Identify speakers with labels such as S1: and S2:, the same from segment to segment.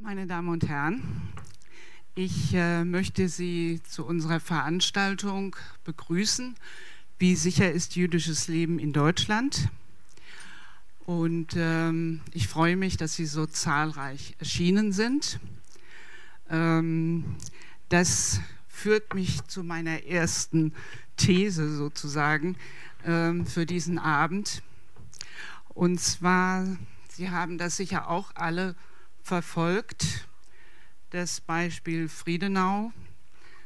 S1: Meine Damen und Herren, ich äh, möchte Sie zu unserer Veranstaltung begrüßen. Wie sicher ist jüdisches Leben in Deutschland? Und ähm, ich freue mich, dass Sie so zahlreich erschienen sind. Ähm, das führt mich zu meiner ersten These sozusagen ähm, für diesen Abend. Und zwar, Sie haben das sicher auch alle verfolgt, das Beispiel Friedenau.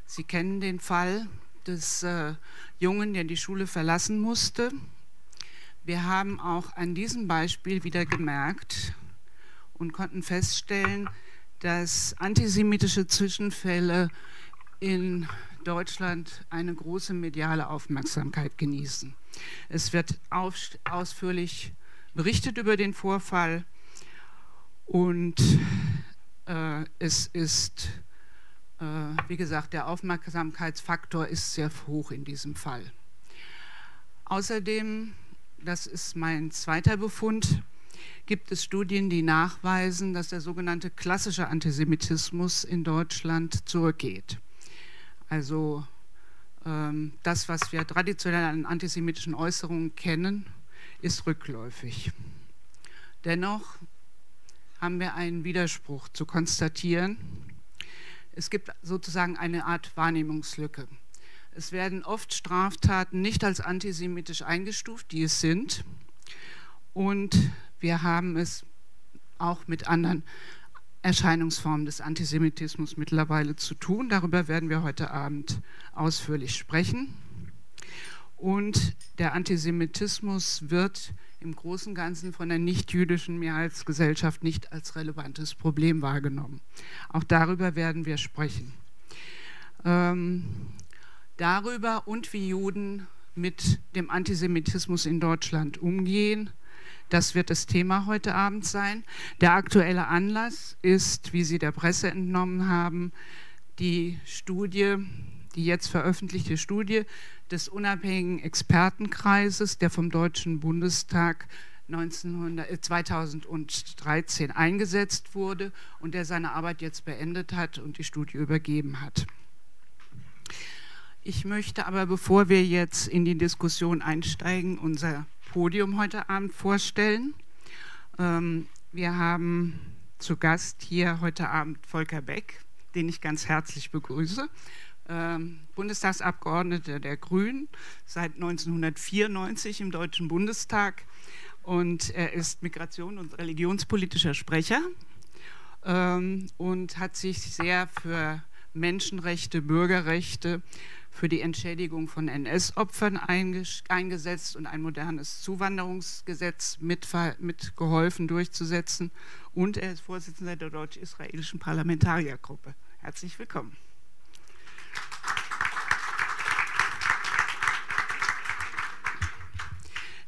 S1: Sie kennen den Fall des äh, Jungen, der die Schule verlassen musste. Wir haben auch an diesem Beispiel wieder gemerkt und konnten feststellen, dass antisemitische Zwischenfälle in Deutschland eine große mediale Aufmerksamkeit genießen. Es wird ausführlich berichtet über den Vorfall und äh, es ist, äh, wie gesagt, der Aufmerksamkeitsfaktor ist sehr hoch in diesem Fall. Außerdem, das ist mein zweiter Befund, gibt es Studien, die nachweisen, dass der sogenannte klassische Antisemitismus in Deutschland zurückgeht. Also ähm, das, was wir traditionell an antisemitischen Äußerungen kennen, ist rückläufig. Dennoch haben wir einen Widerspruch zu konstatieren. Es gibt sozusagen eine Art Wahrnehmungslücke. Es werden oft Straftaten nicht als antisemitisch eingestuft, die es sind. Und wir haben es auch mit anderen Erscheinungsformen des Antisemitismus mittlerweile zu tun. Darüber werden wir heute Abend ausführlich sprechen. Und der Antisemitismus wird im Großen und Ganzen von der nichtjüdischen Mehrheitsgesellschaft nicht als relevantes Problem wahrgenommen. Auch darüber werden wir sprechen. Ähm, darüber und wie Juden mit dem Antisemitismus in Deutschland umgehen, das wird das Thema heute Abend sein. Der aktuelle Anlass ist, wie Sie der Presse entnommen haben, die Studie, die jetzt veröffentlichte Studie des unabhängigen Expertenkreises, der vom Deutschen Bundestag 1900, 2013 äh, eingesetzt wurde und der seine Arbeit jetzt beendet hat und die Studie übergeben hat. Ich möchte aber, bevor wir jetzt in die Diskussion einsteigen, unser Podium heute Abend vorstellen. Ähm, wir haben zu Gast hier heute Abend Volker Beck, den ich ganz herzlich begrüße ähm, Bundestagsabgeordneter der Grünen seit 1994 im Deutschen Bundestag und er ist Migration- und religionspolitischer Sprecher ähm, und hat sich sehr für Menschenrechte, Bürgerrechte, für die Entschädigung von NS-Opfern eingesetzt und ein modernes Zuwanderungsgesetz mitgeholfen durchzusetzen. Und er ist Vorsitzender der deutsch-israelischen Parlamentariergruppe. Herzlich willkommen.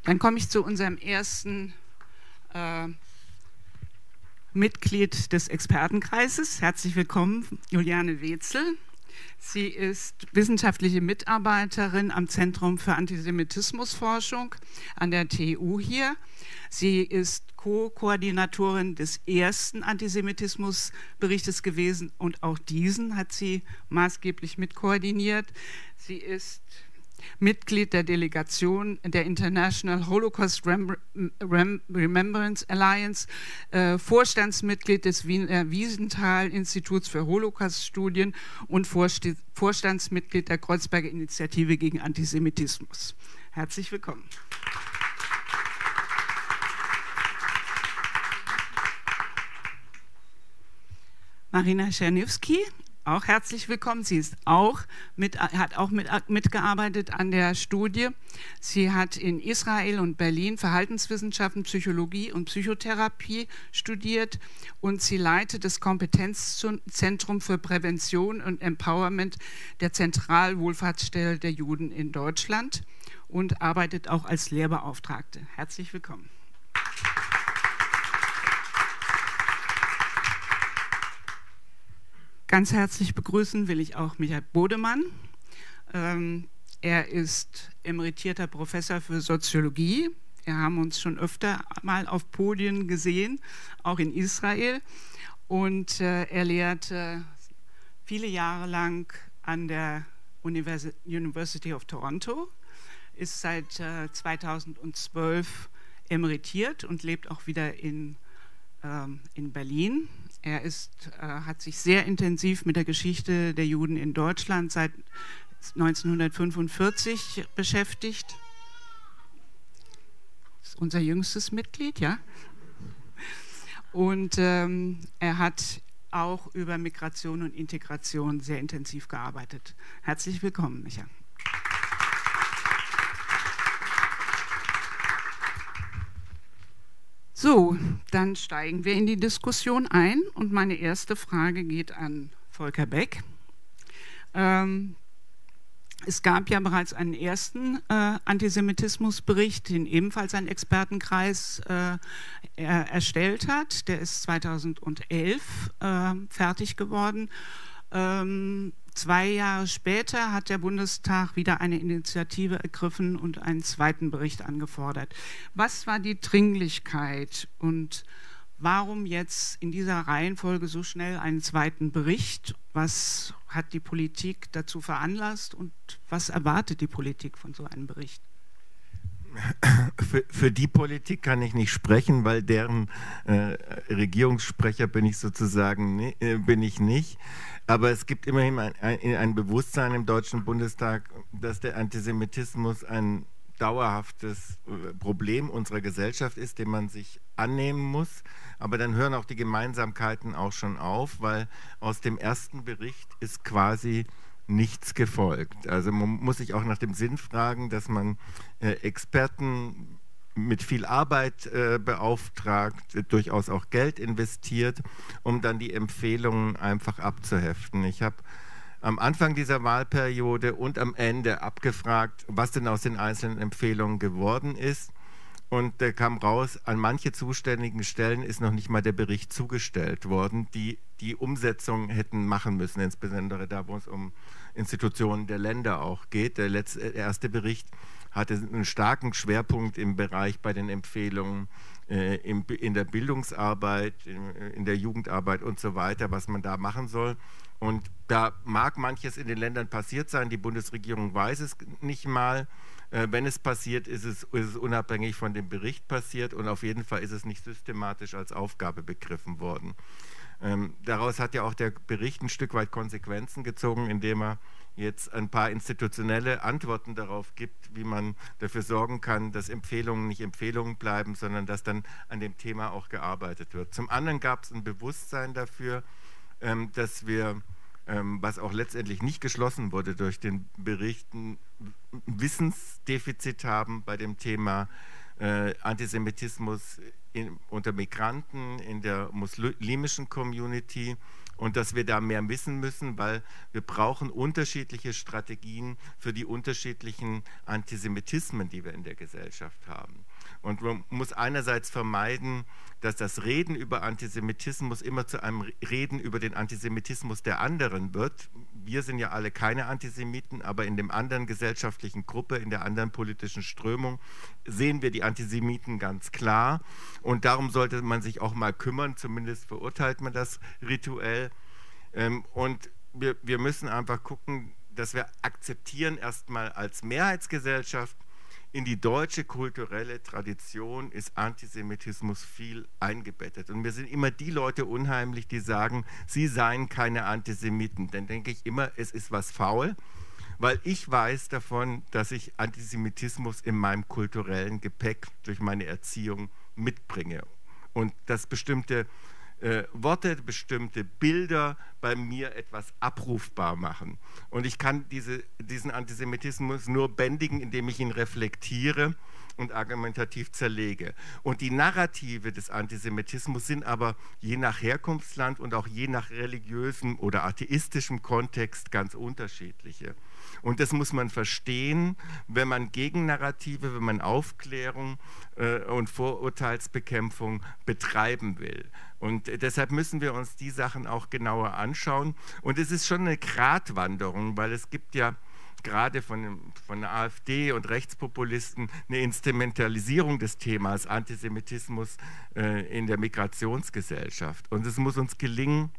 S1: Dann komme ich zu unserem ersten äh, Mitglied des Expertenkreises. Herzlich willkommen, Juliane Wetzel. Sie ist wissenschaftliche Mitarbeiterin am Zentrum für Antisemitismusforschung an der TU hier. Sie ist Co-Koordinatorin des ersten Antisemitismusberichtes gewesen und auch diesen hat sie maßgeblich mitkoordiniert. Sie ist Mitglied der Delegation der International Holocaust Rem Rem Remembrance Alliance, äh, Vorstandsmitglied des Wien äh, Wiesenthal Instituts für Holocaust-Studien und Vorst Vorstandsmitglied der Kreuzberger Initiative gegen Antisemitismus. Herzlich willkommen. Marina Czerniewski auch herzlich willkommen. Sie ist auch mit, hat auch mit, mitgearbeitet an der Studie. Sie hat in Israel und Berlin Verhaltenswissenschaften, Psychologie und Psychotherapie studiert und sie leitet das Kompetenzzentrum für Prävention und Empowerment der Zentralwohlfahrtsstelle der Juden in Deutschland und arbeitet auch als Lehrbeauftragte. Herzlich willkommen. Ganz herzlich begrüßen will ich auch Michael Bodemann. Ähm, er ist emeritierter Professor für Soziologie. Wir haben uns schon öfter mal auf Podien gesehen, auch in Israel. Und äh, er lehrte viele Jahre lang an der Univers University of Toronto, ist seit äh, 2012 emeritiert und lebt auch wieder in, ähm, in Berlin. Er ist, äh, hat sich sehr intensiv mit der Geschichte der Juden in Deutschland seit 1945 beschäftigt. Das ist unser jüngstes Mitglied, ja. Und ähm, er hat auch über Migration und Integration sehr intensiv gearbeitet. Herzlich willkommen, Micha. So, dann steigen wir in die Diskussion ein und meine erste Frage geht an Volker Beck. Ähm, es gab ja bereits einen ersten äh, Antisemitismusbericht, den ebenfalls ein Expertenkreis äh, er, erstellt hat. Der ist 2011 äh, fertig geworden. Ähm, zwei Jahre später hat der Bundestag wieder eine Initiative ergriffen und einen zweiten Bericht angefordert. Was war die Dringlichkeit und warum jetzt in dieser Reihenfolge so schnell einen zweiten Bericht? Was hat die Politik dazu veranlasst und was erwartet die Politik von so einem Bericht?
S2: Für, für, die Politik kann ich nicht sprechen, weil deren äh, Regierungssprecher bin ich sozusagen äh, bin ich nicht. Aber es gibt immerhin ein, ein, ein, Bewusstsein im Deutschen Bundestag, dass der Antisemitismus ein dauerhaftes äh, Problem unserer Gesellschaft ist, dem man sich annehmen muss. Aber dann hören auch die Gemeinsamkeiten auch schon auf, weil aus dem ersten Bericht ist quasi nichts gefolgt. Also man muss sich auch nach dem Sinn fragen, dass man äh, Experten mit viel Arbeit äh, beauftragt, durchaus auch Geld investiert, um dann die Empfehlungen einfach abzuheften. Ich habe am Anfang dieser Wahlperiode und am Ende abgefragt, was denn aus den einzelnen Empfehlungen geworden ist. Und da kam raus, an manche zuständigen Stellen ist noch nicht mal der Bericht zugestellt worden, die die Umsetzung hätten machen müssen, insbesondere da, wo es um Institutionen der Länder auch geht. Der letzte, erste Bericht hatte einen starken Schwerpunkt im Bereich bei den Empfehlungen äh, im, in der Bildungsarbeit, in, in der Jugendarbeit und so weiter, was man da machen soll. Und da mag manches in den Ländern passiert sein, die Bundesregierung weiß es nicht mal. Äh, wenn es passiert, ist es, ist es unabhängig von dem Bericht passiert und auf jeden Fall ist es nicht systematisch als Aufgabe begriffen worden. Ähm, daraus hat ja auch der Bericht ein Stück weit Konsequenzen gezogen, indem er jetzt ein paar institutionelle Antworten darauf gibt, wie man dafür sorgen kann, dass Empfehlungen nicht Empfehlungen bleiben, sondern dass dann an dem Thema auch gearbeitet wird. Zum anderen gab es ein Bewusstsein dafür, ähm, dass wir, was auch letztendlich nicht geschlossen wurde durch den Bericht, ein Wissensdefizit haben bei dem Thema äh, Antisemitismus in, unter Migranten in der muslimischen Community und dass wir da mehr wissen müssen, weil wir brauchen unterschiedliche Strategien für die unterschiedlichen Antisemitismen, die wir in der Gesellschaft haben. Und man muss einerseits vermeiden, dass das Reden über Antisemitismus immer zu einem Reden über den Antisemitismus der anderen wird. Wir sind ja alle keine Antisemiten, aber in dem anderen gesellschaftlichen Gruppe, in der anderen politischen Strömung sehen wir die Antisemiten ganz klar. Und darum sollte man sich auch mal kümmern, zumindest verurteilt man das rituell. Ähm, und wir, wir müssen einfach gucken, dass wir akzeptieren erstmal als Mehrheitsgesellschaft, in die deutsche kulturelle Tradition ist Antisemitismus viel eingebettet. Und mir sind immer die Leute unheimlich, die sagen, sie seien keine Antisemiten. Dann denke ich immer, es ist was faul, weil ich weiß davon, dass ich Antisemitismus in meinem kulturellen Gepäck durch meine Erziehung mitbringe. Und dass bestimmte äh, Worte, bestimmte Bilder bei mir etwas abrufbar machen. Und ich kann diese, diesen Antisemitismus nur bändigen, indem ich ihn reflektiere und argumentativ zerlege. Und die Narrative des Antisemitismus sind aber je nach Herkunftsland und auch je nach religiösem oder atheistischem Kontext ganz unterschiedliche. Und das muss man verstehen, wenn man Gegennarrative, wenn man Aufklärung äh, und Vorurteilsbekämpfung betreiben will. Und deshalb müssen wir uns die Sachen auch genauer anschauen. Und es ist schon eine Gratwanderung, weil es gibt ja gerade von, von der AfD und Rechtspopulisten eine Instrumentalisierung des Themas Antisemitismus äh, in der Migrationsgesellschaft. Und es muss uns gelingen,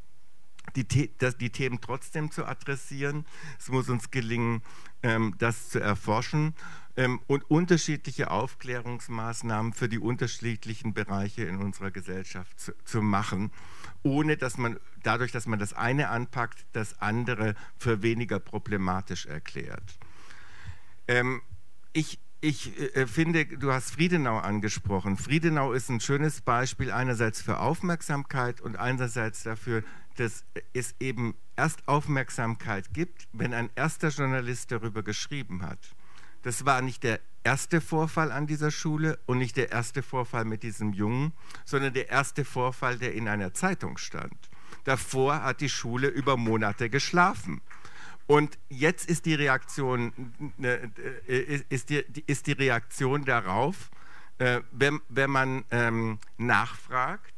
S2: die, die Themen trotzdem zu adressieren. Es muss uns gelingen, ähm, das zu erforschen ähm, und unterschiedliche Aufklärungsmaßnahmen für die unterschiedlichen Bereiche in unserer Gesellschaft zu, zu machen, ohne dass man dadurch, dass man das eine anpackt, das andere für weniger problematisch erklärt. Ähm, ich ich äh, finde, du hast Friedenau angesprochen. Friedenau ist ein schönes Beispiel einerseits für Aufmerksamkeit und einerseits dafür, dass es eben erst Aufmerksamkeit gibt, wenn ein erster Journalist darüber geschrieben hat. Das war nicht der erste Vorfall an dieser Schule und nicht der erste Vorfall mit diesem Jungen, sondern der erste Vorfall, der in einer Zeitung stand. Davor hat die Schule über Monate geschlafen. Und jetzt ist die Reaktion, äh, ist die, ist die Reaktion darauf, äh, wenn, wenn man ähm, nachfragt,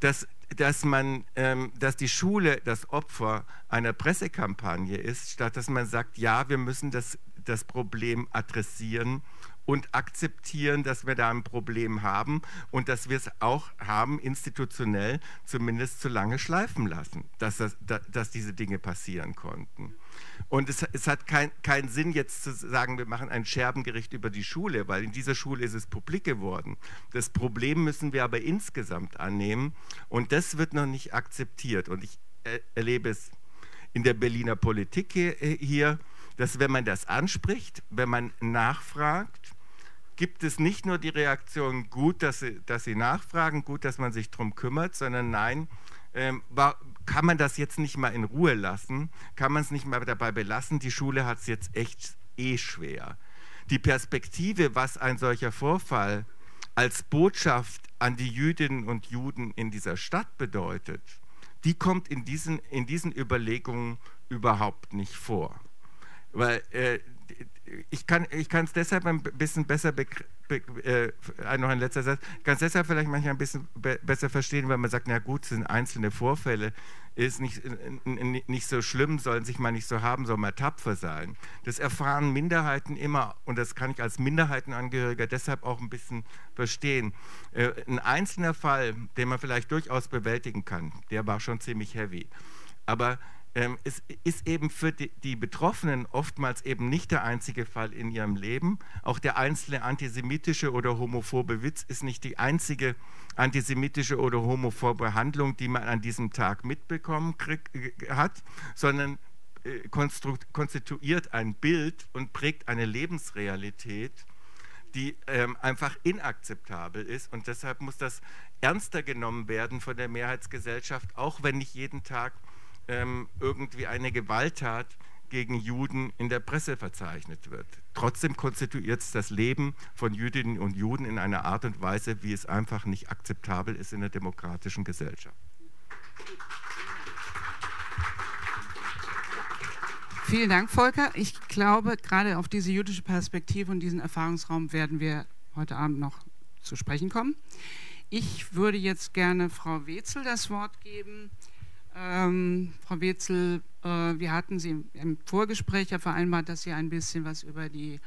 S2: dass, dass, man, ähm, dass die Schule das Opfer einer Pressekampagne ist, statt dass man sagt, ja, wir müssen das das Problem adressieren und akzeptieren, dass wir da ein Problem haben und dass wir es auch haben, institutionell zumindest zu lange schleifen lassen, dass, das, dass diese Dinge passieren konnten. Und es, es hat keinen kein Sinn, jetzt zu sagen, wir machen ein Scherbengericht über die Schule, weil in dieser Schule ist es publik geworden. Das Problem müssen wir aber insgesamt annehmen und das wird noch nicht akzeptiert. Und ich erlebe es in der Berliner Politik hier, hier dass wenn man das anspricht, wenn man nachfragt, gibt es nicht nur die Reaktion, gut, dass sie, dass sie nachfragen, gut, dass man sich darum kümmert, sondern nein, ähm, war, kann man das jetzt nicht mal in Ruhe lassen? Kann man es nicht mal dabei belassen? Die Schule hat es jetzt echt eh schwer. Die Perspektive, was ein solcher Vorfall als Botschaft an die Jüdinnen und Juden in dieser Stadt bedeutet, die kommt in diesen, in diesen Überlegungen überhaupt nicht vor. Weil äh, ich kann es deshalb ein bisschen besser, äh, noch ein letzter Satz, kann es deshalb vielleicht manchmal ein bisschen be besser verstehen, weil man sagt, na gut, sind einzelne Vorfälle, ist nicht, nicht so schlimm, sollen sich mal nicht so haben, soll mal tapfer sein. Das erfahren Minderheiten immer und das kann ich als Minderheitenangehöriger deshalb auch ein bisschen verstehen. Äh, ein einzelner Fall, den man vielleicht durchaus bewältigen kann, der war schon ziemlich heavy. Aber ähm, es ist eben für die, die, Betroffenen oftmals eben nicht der einzige Fall in ihrem Leben. Auch der einzelne antisemitische oder homophobe Witz ist nicht die einzige antisemitische oder homophobe Handlung, die man an diesem Tag mitbekommen krieg, äh, hat, sondern äh, konstituiert ein Bild und prägt eine Lebensrealität, die ähm, einfach inakzeptabel ist. Und deshalb muss das ernster genommen werden von der Mehrheitsgesellschaft, auch wenn nicht jeden Tag ähm, irgendwie eine Gewalttat gegen Juden in der Presse verzeichnet wird. Trotzdem konstituiert es das Leben von Jüdinnen und Juden in einer Art und Weise, wie es einfach nicht akzeptabel ist in der demokratischen Gesellschaft.
S1: Vielen Dank, Volker. Ich glaube, gerade auf diese jüdische Perspektive und diesen Erfahrungsraum werden wir heute Abend noch zu sprechen kommen. Ich würde jetzt gerne Frau Wetzel das Wort geben. Ähm, Frau Wetzel, äh, wir hatten Sie im Vorgespräch ja vereinbart, dass Sie ein bisschen was über die,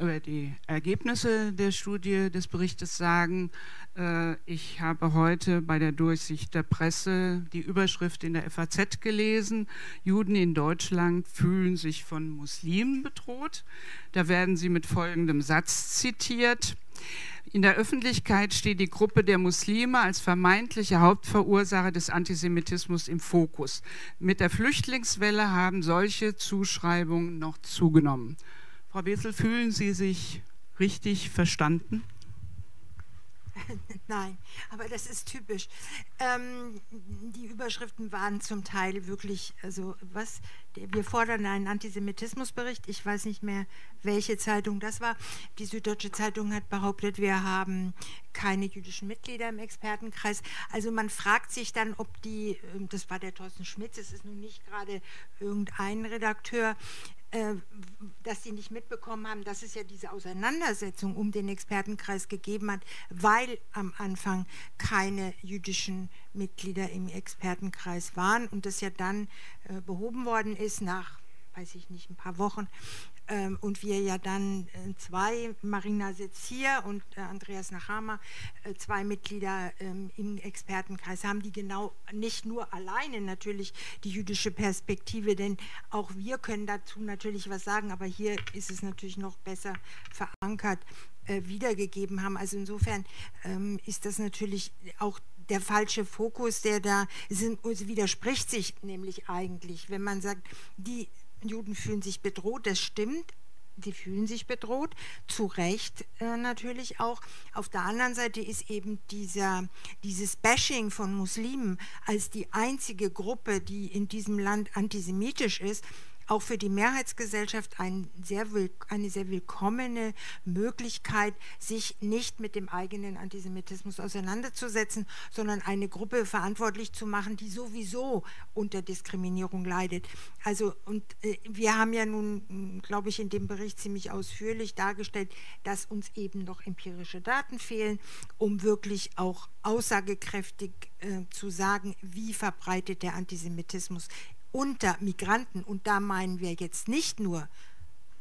S1: über die Ergebnisse der Studie des Berichtes sagen. Äh, ich habe heute bei der Durchsicht der Presse die Überschrift in der FAZ gelesen. Juden in Deutschland fühlen sich von Muslimen bedroht. Da werden Sie mit folgendem Satz zitiert. In der Öffentlichkeit steht die Gruppe der Muslime als vermeintliche Hauptverursacher des Antisemitismus im Fokus. Mit der Flüchtlingswelle haben solche Zuschreibungen noch zugenommen. Frau Wesel, fühlen Sie sich richtig verstanden?
S3: Nein, aber das ist typisch. Ähm, die Überschriften waren zum Teil wirklich, also was, wir fordern einen Antisemitismusbericht. Ich weiß nicht mehr, welche Zeitung das war. Die Süddeutsche Zeitung hat behauptet, wir haben keine jüdischen Mitglieder im Expertenkreis. Also man fragt sich dann, ob die, ähm, das war der Thorsten Schmitz, es ist nun nicht gerade irgendein Redakteur, dass sie nicht mitbekommen haben, dass es ja diese Auseinandersetzung um den Expertenkreis gegeben hat, weil am Anfang keine jüdischen Mitglieder im Expertenkreis waren und das ja dann äh, behoben worden ist nach weiß ich nicht, ein paar Wochen. Ähm, und wir ja dann äh, zwei, Marina sitzt hier und äh, Andreas Nachama, äh, zwei Mitglieder ähm, im Expertenkreis haben, die genau nicht nur alleine natürlich die jüdische Perspektive, denn auch wir können dazu natürlich was sagen, aber hier ist es natürlich noch besser verankert, wiedergegeben haben. Also insofern ähm, ist das natürlich auch der falsche Fokus, der da sind, widerspricht sich nämlich eigentlich, wenn man sagt, die Juden fühlen sich bedroht, das stimmt, die fühlen sich bedroht, zu Recht äh, natürlich auch. Auf der anderen Seite ist eben dieser, dieses Bashing von Muslimen als die einzige Gruppe, die in diesem Land antisemitisch ist, auch für die Mehrheitsgesellschaft ein sehr eine sehr willkommene Möglichkeit, sich nicht mit dem eigenen Antisemitismus auseinanderzusetzen, sondern eine Gruppe verantwortlich zu machen, die sowieso unter Diskriminierung leidet. Also und äh, wir haben ja nun, glaube ich, in dem Bericht ziemlich ausführlich dargestellt, dass uns eben noch empirische Daten fehlen, um wirklich auch aussagekräftig äh, zu sagen, wie verbreitet der Antisemitismus unter Migranten, und da meinen wir jetzt nicht nur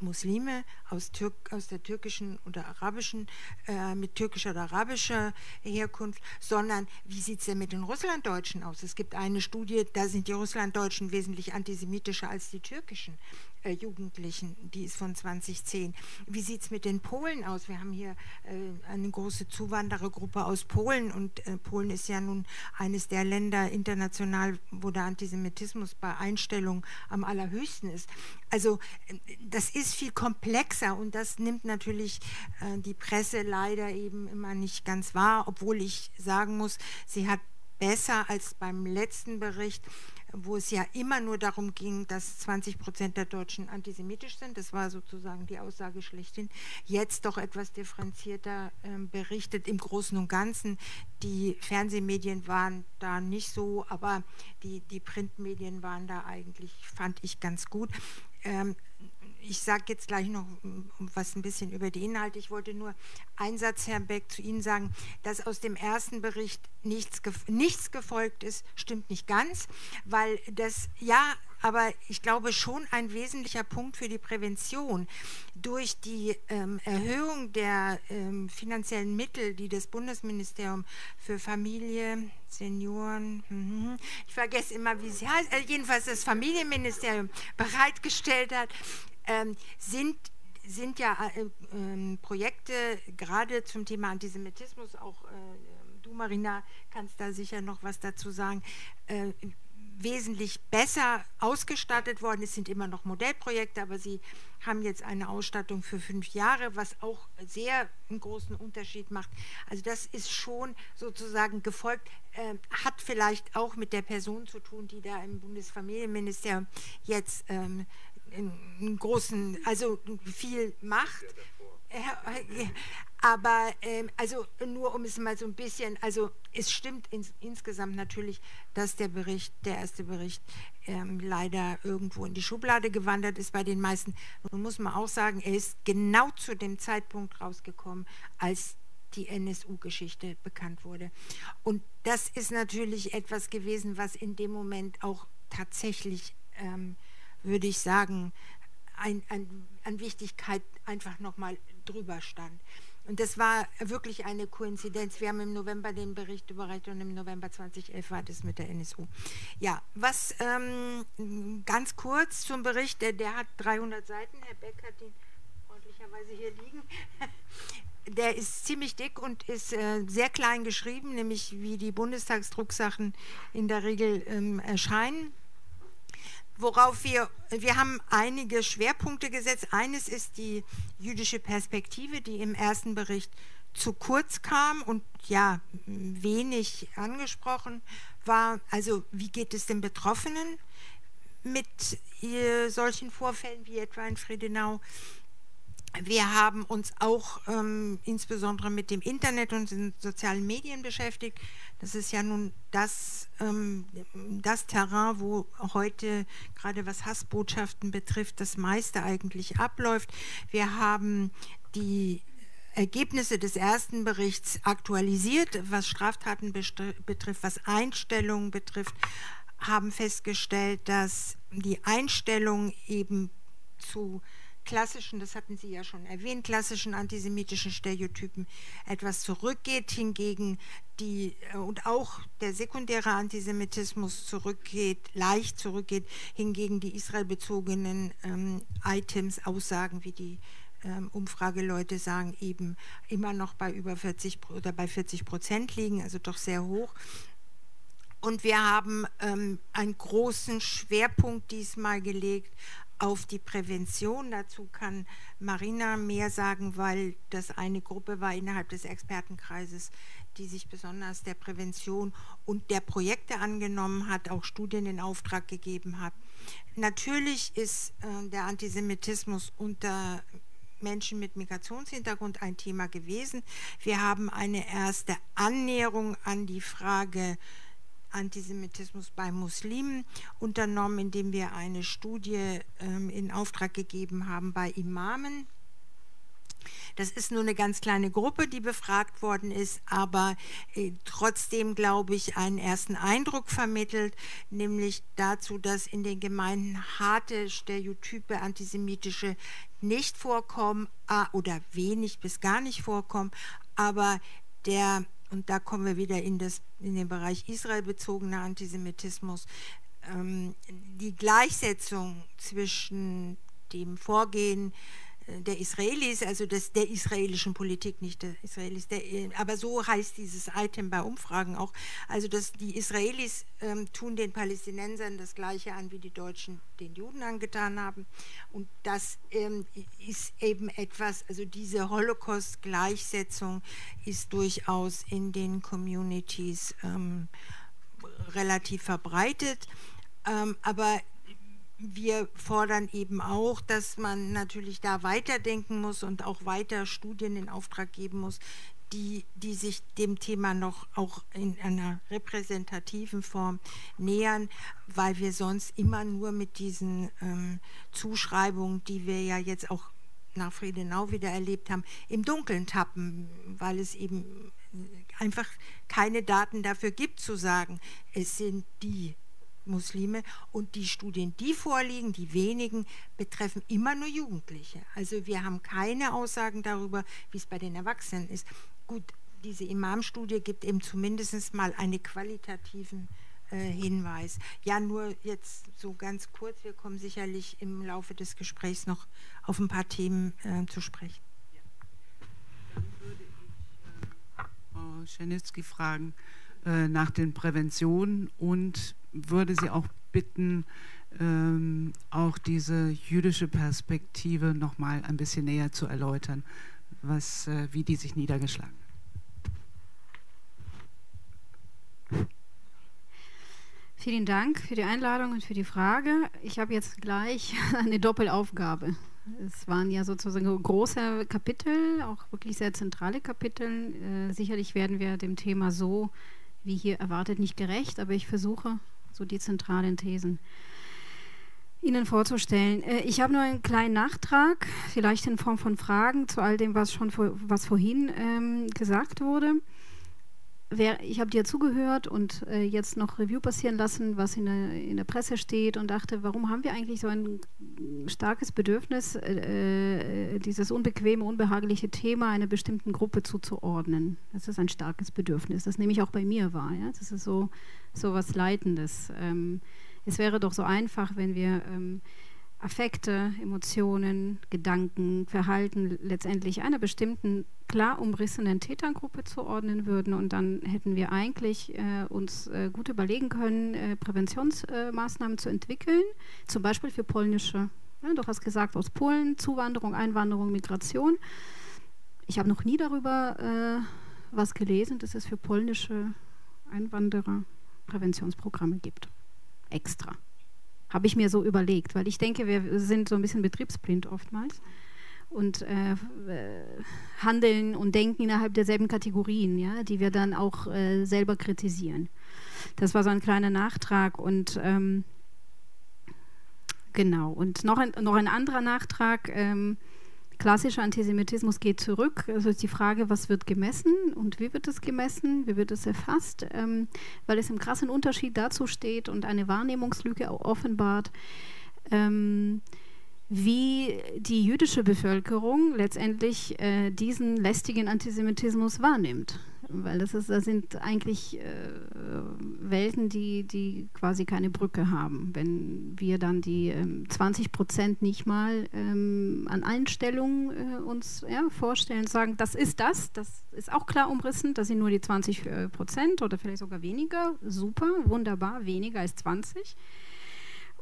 S3: Muslime aus, Türk, aus der türkischen oder arabischen, äh, mit türkischer oder arabischer Herkunft, sondern wie sieht es denn mit den Russlanddeutschen aus? Es gibt eine Studie, da sind die Russlanddeutschen wesentlich antisemitischer als die türkischen äh, Jugendlichen, die ist von 2010. Wie sieht es mit den Polen aus? Wir haben hier äh, eine große Zuwanderergruppe aus Polen und äh, Polen ist ja nun eines der Länder international, wo der Antisemitismus bei Einstellung am allerhöchsten ist. Also äh, das ist viel komplexer und das nimmt natürlich äh, die Presse leider eben immer nicht ganz wahr, obwohl ich sagen muss, sie hat besser als beim letzten Bericht wo es ja immer nur darum ging, dass 20 Prozent der Deutschen antisemitisch sind. Das war sozusagen die Aussage schlechthin. Jetzt doch etwas differenzierter äh, berichtet im Großen und Ganzen. Die Fernsehmedien waren da nicht so, aber die, die Printmedien waren da eigentlich, fand ich, ganz gut. Ähm, ich sage jetzt gleich noch was ein bisschen über die Inhalte. Ich wollte nur einen Satz, Herr Beck, zu Ihnen sagen, dass aus dem ersten Bericht nichts, nichts gefolgt ist, stimmt nicht ganz, weil das, ja, aber ich glaube schon ein wesentlicher Punkt für die Prävention durch die ähm, Erhöhung der ähm, finanziellen Mittel, die das Bundesministerium für Familie, Senioren, mhm, ich vergesse immer, wie sie heißt, äh, jedenfalls das Familienministerium bereitgestellt hat, ähm, sind sind ja äh, äh, Projekte gerade zum Thema Antisemitismus, auch äh, du Marina kannst da sicher noch was dazu sagen, äh, wesentlich besser ausgestattet worden. Es sind immer noch Modellprojekte, aber sie haben jetzt eine Ausstattung für fünf Jahre, was auch sehr einen großen Unterschied macht. Also das ist schon sozusagen gefolgt, äh, hat vielleicht auch mit der Person zu tun, die da im Bundesfamilienministerium jetzt ähm, einen großen, also viel macht. Aber ähm, also nur um es mal so ein bisschen, also es stimmt ins, insgesamt natürlich, dass der Bericht, der erste Bericht, ähm, leider irgendwo in die Schublade gewandert ist bei den meisten. Nun muss man auch sagen, er ist genau zu dem Zeitpunkt rausgekommen, als die NSU-Geschichte bekannt wurde. Und das ist natürlich etwas gewesen, was in dem Moment auch tatsächlich ähm, würde ich sagen, ein, ein, an Wichtigkeit einfach nochmal drüber stand. Und das war wirklich eine Koinzidenz. Wir haben im November den Bericht überreicht und im November 2011 war das mit der NSU. Ja, was ähm, ganz kurz zum Bericht, der, der hat 300 Seiten. Herr Beck hat ihn freundlicherweise hier liegen. Der ist ziemlich dick und ist äh, sehr klein geschrieben, nämlich wie die Bundestagsdrucksachen in der Regel ähm, erscheinen worauf wir, wir haben einige Schwerpunkte gesetzt. Eines ist die jüdische Perspektive, die im ersten Bericht zu kurz kam und ja, wenig angesprochen war. Also wie geht es den Betroffenen mit äh, solchen Vorfällen wie etwa in Friedenau? Wir haben uns auch ähm, insbesondere mit dem Internet und den sozialen Medien beschäftigt. Das ist ja nun das, ähm, das Terrain, wo heute, gerade was Hassbotschaften betrifft, das meiste eigentlich abläuft. Wir haben die Ergebnisse des ersten Berichts aktualisiert, was Straftaten betrifft, was Einstellungen betrifft, haben festgestellt, dass die Einstellung eben zu klassischen, das hatten Sie ja schon erwähnt, klassischen antisemitischen Stereotypen etwas zurückgeht, hingegen die äh, und auch der sekundäre Antisemitismus zurückgeht, leicht zurückgeht, hingegen die israelbezogenen ähm, Items, Aussagen wie die ähm, Umfrageleute sagen, eben immer noch bei über 40 oder bei 40 Prozent liegen, also doch sehr hoch. Und wir haben ähm, einen großen Schwerpunkt diesmal gelegt auf die Prävention. Dazu kann Marina mehr sagen, weil das eine Gruppe war innerhalb des Expertenkreises, die sich besonders der Prävention und der Projekte angenommen hat, auch Studien in Auftrag gegeben hat. Natürlich ist äh, der Antisemitismus unter Menschen mit Migrationshintergrund ein Thema gewesen. Wir haben eine erste Annäherung an die Frage Antisemitismus bei Muslimen unternommen, indem wir eine Studie ähm, in Auftrag gegeben haben bei Imamen. Das ist nur eine ganz kleine Gruppe, die befragt worden ist, aber äh, trotzdem, glaube ich, einen ersten Eindruck vermittelt, nämlich dazu, dass in den Gemeinden harte Stereotype, antisemitische nicht vorkommen äh, oder wenig bis gar nicht vorkommen, aber der und da kommen wir wieder in, das, in den Bereich israelbezogener Antisemitismus, ähm, die Gleichsetzung zwischen dem Vorgehen der Israelis, also des, der israelischen Politik, nicht der Israelis, der, aber so heißt dieses Item bei Umfragen auch. Also dass die Israelis ähm, tun den Palästinensern das Gleiche an, wie die Deutschen den Juden angetan haben. Und das ähm, ist eben etwas, also diese Holocaust-Gleichsetzung ist durchaus in den Communities ähm, relativ verbreitet. Ähm, aber wir fordern eben auch, dass man natürlich da weiterdenken muss und auch weiter Studien in Auftrag geben muss, die, die sich dem Thema noch auch in einer repräsentativen Form nähern, weil wir sonst immer nur mit diesen ähm, Zuschreibungen, die wir ja jetzt auch nach Friedenau wieder erlebt haben, im Dunkeln tappen, weil es eben einfach keine Daten dafür gibt zu sagen, es sind die Muslime und die Studien, die vorliegen, die wenigen, betreffen immer nur Jugendliche. Also wir haben keine Aussagen darüber, wie es bei den Erwachsenen ist. Gut, diese Imam-Studie gibt eben zumindest mal einen qualitativen äh, Hinweis. Ja, nur jetzt so ganz kurz, wir kommen sicherlich im Laufe des Gesprächs noch auf ein paar Themen äh, zu sprechen. Ja.
S1: Dann würde ich äh, Frau Czernitzki fragen äh, nach den Präventionen und würde Sie auch bitten, ähm, auch diese jüdische Perspektive noch mal ein bisschen näher zu erläutern, was, äh, wie die sich niedergeschlagen.
S4: Vielen Dank für die Einladung und für die Frage. Ich habe jetzt gleich eine Doppelaufgabe. Es waren ja sozusagen große Kapitel, auch wirklich sehr zentrale Kapitel. Äh, sicherlich werden wir dem Thema so, wie hier erwartet, nicht gerecht, aber ich versuche so die zentralen Thesen Ihnen vorzustellen. Äh, ich habe nur einen kleinen Nachtrag, vielleicht in Form von Fragen zu all dem, was schon vor, was vorhin ähm, gesagt wurde. Wer, ich habe dir zugehört und äh, jetzt noch Review passieren lassen, was in der, in der, Presse steht und dachte, warum haben wir eigentlich so ein starkes Bedürfnis, äh, äh dieses unbequeme, unbehagliche Thema einer bestimmten Gruppe zuzuordnen? Das ist ein starkes Bedürfnis, das nehme ich auch bei mir wahr. Ja? Das ist so, so was Leitendes. Ähm, es wäre doch so einfach, wenn wir ähm, Affekte, Emotionen, Gedanken, Verhalten letztendlich einer bestimmten klar umrissenen Tätergruppe zuordnen würden und dann hätten wir eigentlich äh, uns äh, gut überlegen können, äh, Präventionsmaßnahmen zu entwickeln, zum Beispiel für polnische, ja, du hast gesagt, aus Polen, Zuwanderung, Einwanderung, Migration. Ich habe noch nie darüber äh, was gelesen, dass es für polnische Einwanderer Präventionsprogramme gibt. Extra. Habe ich mir so überlegt, weil ich denke, wir sind so ein bisschen betriebsblind oftmals und äh, äh, handeln und denken innerhalb derselben Kategorien, ja, die wir dann auch äh, selber kritisieren. Das war so ein kleiner Nachtrag und ähm, genau. Und noch ein, noch ein anderer Nachtrag. Ähm, klassischer Antisemitismus geht zurück. Also ist die Frage, was wird gemessen und wie wird es gemessen, wie wird es erfasst, ähm, weil es im krassen Unterschied dazu steht und eine Wahrnehmungslücke offenbart. Ähm, wie die jüdische Bevölkerung letztendlich äh, diesen lästigen Antisemitismus wahrnimmt. Weil das, ist, das sind eigentlich äh, Welten, die, die quasi keine Brücke haben. Wenn wir dann die ähm, 20 Prozent nicht mal ähm, an Einstellungen äh, uns ja, vorstellen, sagen, das ist das, das ist auch klar umrissen, das sind nur die 20 äh, Prozent oder vielleicht sogar weniger. Super, wunderbar, weniger als 20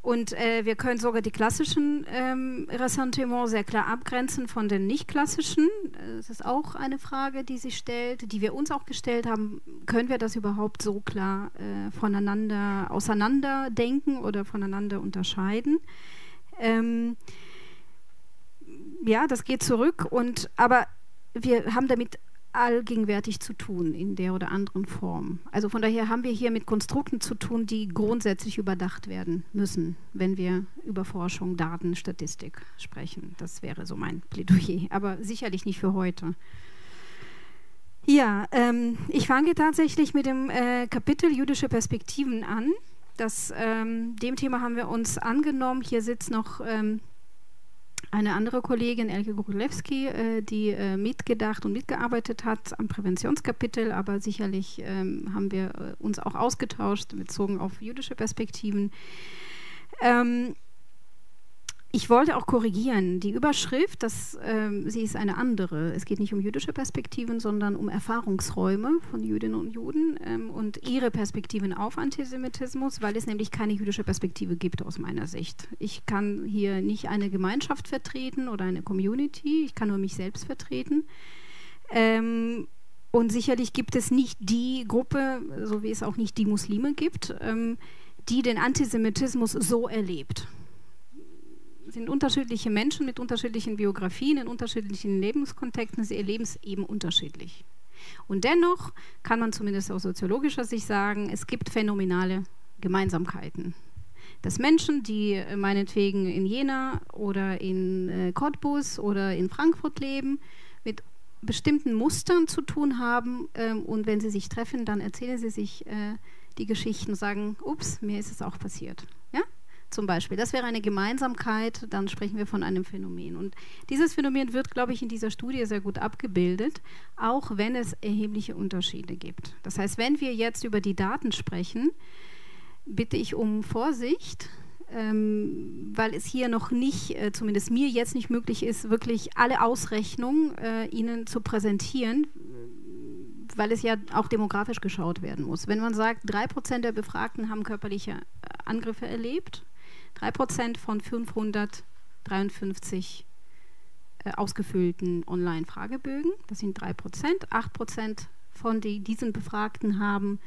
S4: und äh, wir können sogar die klassischen ähm, Ressentiments sehr klar abgrenzen von den nicht klassischen. Das ist auch eine Frage, die sich stellt, die wir uns auch gestellt haben. Können wir das überhaupt so klar äh, voneinander auseinanderdenken oder voneinander unterscheiden? Ähm, ja, das geht zurück und aber wir haben damit allgegenwärtig zu tun in der oder anderen Form. Also von daher haben wir hier mit Konstrukten zu tun, die grundsätzlich überdacht werden müssen, wenn wir über Forschung, Daten, Statistik sprechen. Das wäre so mein Plädoyer, aber sicherlich nicht für heute. Ja, ähm, ich fange tatsächlich mit dem äh, Kapitel jüdische Perspektiven an. Das, ähm, dem Thema haben wir uns angenommen. Hier sitzt noch ähm, eine andere Kollegin, Elke Gurulewski, äh, die äh, mitgedacht und mitgearbeitet hat am Präventionskapitel, aber sicherlich ähm, haben wir äh, uns auch ausgetauscht, bezogen auf jüdische Perspektiven. Ähm, ich wollte auch korrigieren. Die Überschrift, das, ähm, sie ist eine andere. Es geht nicht um jüdische Perspektiven, sondern um Erfahrungsräume von Jüdinnen und Juden ähm, und ihre Perspektiven auf Antisemitismus, weil es nämlich keine jüdische Perspektive gibt aus meiner Sicht. Ich kann hier nicht eine Gemeinschaft vertreten oder eine Community, ich kann nur mich selbst vertreten. Ähm, und sicherlich gibt es nicht die Gruppe, so wie es auch nicht die Muslime gibt, ähm, die den Antisemitismus so erlebt sind unterschiedliche Menschen mit unterschiedlichen Biografien, in unterschiedlichen Lebenskontexten, sie erleben es eben unterschiedlich. Und dennoch kann man zumindest aus soziologischer Sicht sagen, es gibt phänomenale Gemeinsamkeiten. Dass Menschen, die äh, meinetwegen in Jena oder in äh, Cottbus oder in Frankfurt leben, mit bestimmten Mustern zu tun haben ähm, und wenn sie sich treffen, dann erzählen sie sich äh, die Geschichten und sagen, ups, mir ist es auch passiert. Zum Beispiel. Das wäre eine Gemeinsamkeit, dann sprechen wir von einem Phänomen. Und dieses Phänomen wird, glaube ich, in dieser Studie sehr gut abgebildet, auch wenn es erhebliche Unterschiede gibt. Das heißt, wenn wir jetzt über die Daten sprechen, bitte ich um Vorsicht, ähm, weil es hier noch nicht, äh, zumindest mir jetzt nicht möglich ist, wirklich alle Ausrechnungen äh, Ihnen zu präsentieren, weil es ja auch demografisch geschaut werden muss. Wenn man sagt, drei Prozent der Befragten haben körperliche äh, Angriffe erlebt, 3% von 553 äh, ausgefüllten Online-Fragebögen. Das sind 3%. 8% von die, diesen Befragten haben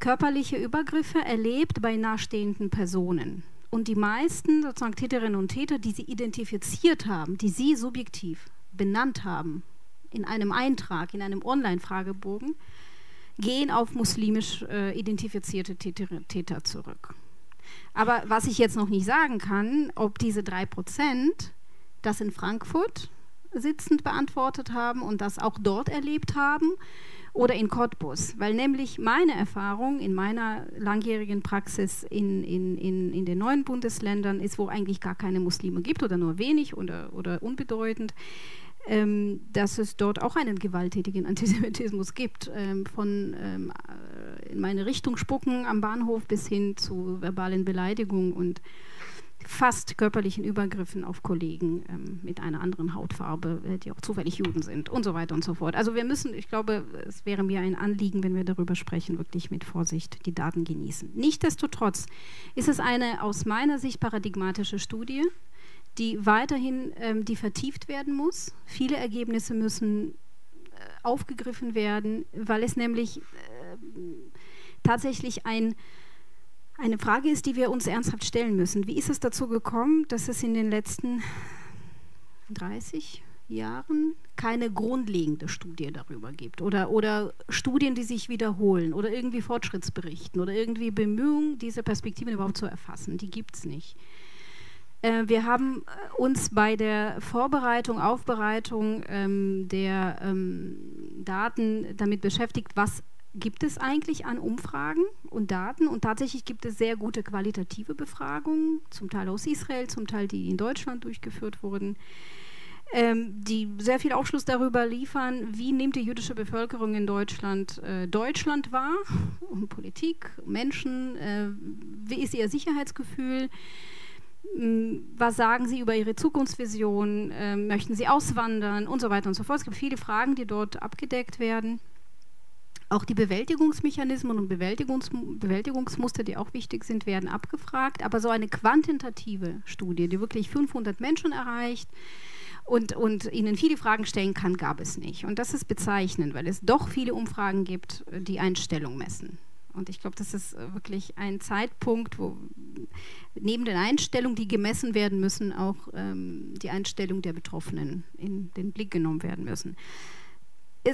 S4: körperliche Übergriffe erlebt bei nahestehenden Personen. Und die meisten sozusagen Täterinnen und Täter, die sie identifiziert haben, die sie subjektiv benannt haben, in einem Eintrag, in einem Online-Fragebogen, gehen auf muslimisch äh, identifizierte Täter, Täter zurück. Aber was ich jetzt noch nicht sagen kann, ob diese drei Prozent das in Frankfurt sitzend beantwortet haben und das auch dort erlebt haben oder in Cottbus. Weil nämlich meine Erfahrung in meiner langjährigen Praxis in, in, in, in den neuen Bundesländern ist, wo eigentlich gar keine Muslime gibt oder nur wenig oder, oder unbedeutend, ähm, dass es dort auch einen gewalttätigen Antisemitismus gibt, ähm, von ähm, äh, in meine Richtung spucken am Bahnhof bis hin zu verbalen Beleidigungen und fast körperlichen Übergriffen auf Kollegen ähm, mit einer anderen Hautfarbe, äh, die auch zufällig Juden sind und so weiter und so fort. Also wir müssen, ich glaube, es wäre mir ein Anliegen, wenn wir darüber sprechen, wirklich mit Vorsicht die Daten genießen. Nichtsdestotrotz ist es eine aus meiner Sicht paradigmatische Studie die weiterhin ähm, die vertieft werden muss. Viele Ergebnisse müssen äh, aufgegriffen werden, weil es nämlich äh, tatsächlich ein, eine Frage ist, die wir uns ernsthaft stellen müssen. Wie ist es dazu gekommen, dass es in den letzten 30 Jahren keine grundlegende Studie darüber gibt oder, oder Studien, die sich wiederholen oder irgendwie Fortschrittsberichten oder irgendwie Bemühungen, diese Perspektiven überhaupt zu erfassen? Die gibt es nicht. Äh, wir haben äh, uns bei der Vorbereitung, Aufbereitung ähm, der ähm, Daten damit beschäftigt, was gibt es eigentlich an Umfragen und Daten. Und tatsächlich gibt es sehr gute qualitative Befragungen, zum Teil aus Israel, zum Teil die in Deutschland durchgeführt wurden ähm, die sehr viel Aufschluss darüber liefern, wie nimmt die jüdische Bevölkerung in Deutschland äh, Deutschland wahr, um Politik, Menschen, äh, wie ist ihr Sicherheitsgefühl, was sagen Sie über Ihre Zukunftsvision? Äh, möchten Sie auswandern und so weiter und so fort? Es gibt viele Fragen, die dort abgedeckt werden. Auch die Bewältigungsmechanismen und Bewältigungs Bewältigungsmuster, die auch wichtig sind, werden abgefragt. Aber so eine quantitative Studie, die wirklich 500 Menschen erreicht, und, und ihnen viele Fragen stellen kann, gab es nicht. Und das ist bezeichnend, weil es doch viele Umfragen gibt, die Einstellung messen. Und ich glaube, das ist wirklich ein Zeitpunkt, wo neben den Einstellungen, die gemessen werden müssen, auch ähm, die Einstellung der Betroffenen in den Blick genommen werden müssen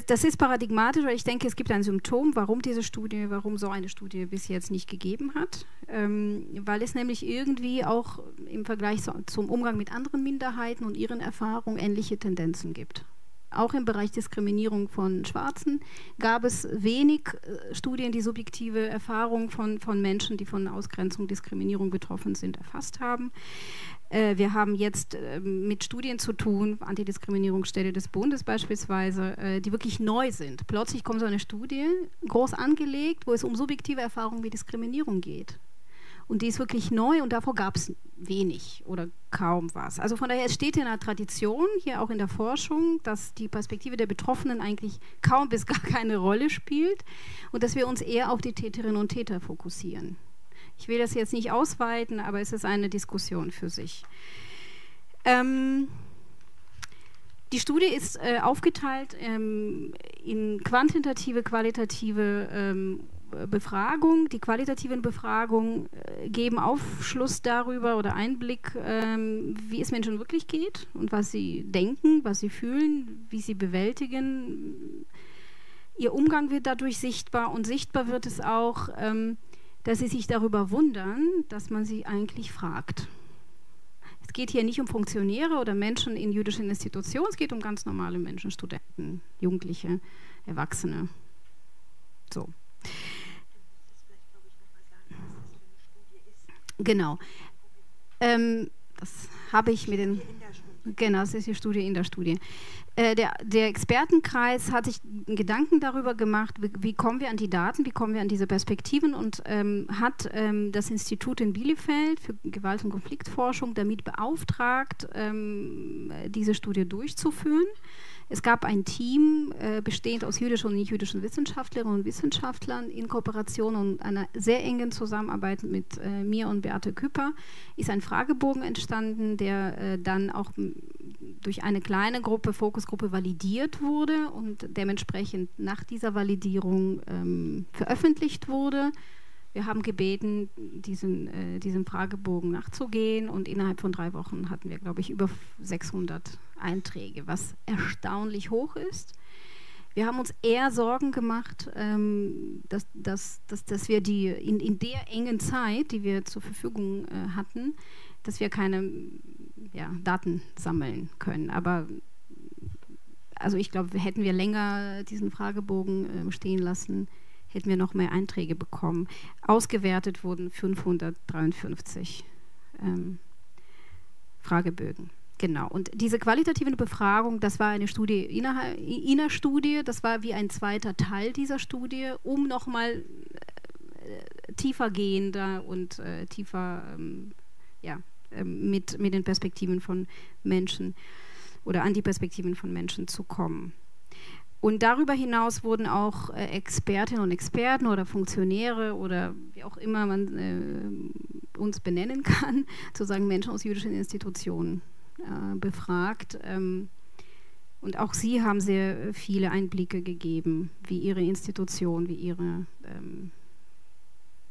S4: das ist paradigmatisch, weil ich denke, es gibt ein Symptom, warum diese Studie, warum so eine Studie bis jetzt nicht gegeben hat, ähm, weil es nämlich irgendwie auch im Vergleich zum Umgang mit anderen Minderheiten und ihren Erfahrungen ähnliche Tendenzen gibt. Auch im Bereich Diskriminierung von Schwarzen gab es wenig äh, Studien, die subjektive Erfahrungen von, von Menschen, die von Ausgrenzung, Diskriminierung betroffen sind, erfasst haben. Äh, wir haben jetzt äh, mit Studien zu tun, Antidiskriminierungsstelle des Bundes beispielsweise, äh, die wirklich neu sind. Plötzlich kommt so eine Studie, groß angelegt, wo es um subjektive Erfahrungen wie Diskriminierung geht. Und die ist wirklich neu und davor gab es wenig oder kaum was. Also von daher, es steht in der Tradition, hier auch in der Forschung, dass die Perspektive der Betroffenen eigentlich kaum bis gar keine Rolle spielt und dass wir uns eher auf die Täterinnen und Täter fokussieren. Ich will das jetzt nicht ausweiten, aber es ist eine Diskussion für sich. Ähm, die Studie ist äh, aufgeteilt ähm, in quantitative, qualitative ähm, Befragung, die qualitativen Befragungen äh, geben Aufschluss darüber oder Einblick, ähm, wie es Menschen wirklich geht und was sie denken, was sie fühlen, wie sie bewältigen. Ihr Umgang wird dadurch sichtbar und sichtbar wird es auch, ähm, dass sie sich darüber wundern, dass man sie eigentlich fragt. Es geht hier nicht um Funktionäre oder Menschen in jüdischen Institutionen, es geht um ganz normale Menschen, Studenten, Jugendliche, Erwachsene. So. Genau. Ähm, das habe ich mit den. Genau, das ist die Studie in der Studie. Äh, der, der, Expertenkreis hat sich Gedanken darüber gemacht, wie, wie, kommen wir an die Daten, wie kommen wir an diese Perspektiven und ähm, hat ähm, das Institut in Bielefeld für Gewalt- und Konfliktforschung damit beauftragt, ähm, diese Studie durchzuführen. Es gab ein Team, äh, bestehend aus jüdischen und nicht-jüdischen Wissenschaftlerinnen und Wissenschaftlern in Kooperation und einer sehr engen Zusammenarbeit mit äh, mir und Beate Küpper ist ein Fragebogen entstanden, der äh, dann auch durch eine kleine Gruppe, Fokusgruppe, validiert wurde und dementsprechend nach dieser Validierung ähm, veröffentlicht wurde. Wir haben gebeten, diesen, äh, diesem Fragebogen nachzugehen und innerhalb von drei Wochen hatten wir, glaube ich, über 600 Einträge, was erstaunlich hoch ist. Wir haben uns eher Sorgen gemacht, ähm, dass, dass, dass, dass wir die in, in der engen Zeit, die wir zur Verfügung äh, hatten, dass wir keine ja, Daten sammeln können. Aber also ich glaube, hätten wir länger diesen Fragebogen äh, stehen lassen, hätten wir noch mehr Einträge bekommen. Ausgewertet wurden 553 ähm, Fragebögen. Genau. Und diese qualitative Befragung, das war eine Studie, INA-Studie, das war wie ein zweiter Teil dieser Studie, um nochmal äh, tiefer gehender und äh, tiefer ähm, ja, äh, mit, mit den Perspektiven von Menschen oder an die Perspektiven von Menschen zu kommen. Und darüber hinaus wurden auch äh, Expertinnen und Experten oder Funktionäre oder wie auch immer man äh, uns benennen kann, sozusagen Menschen aus jüdischen Institutionen äh, befragt. Ähm, und auch sie haben sehr viele Einblicke gegeben, wie ihre Institution, wie ihre ähm,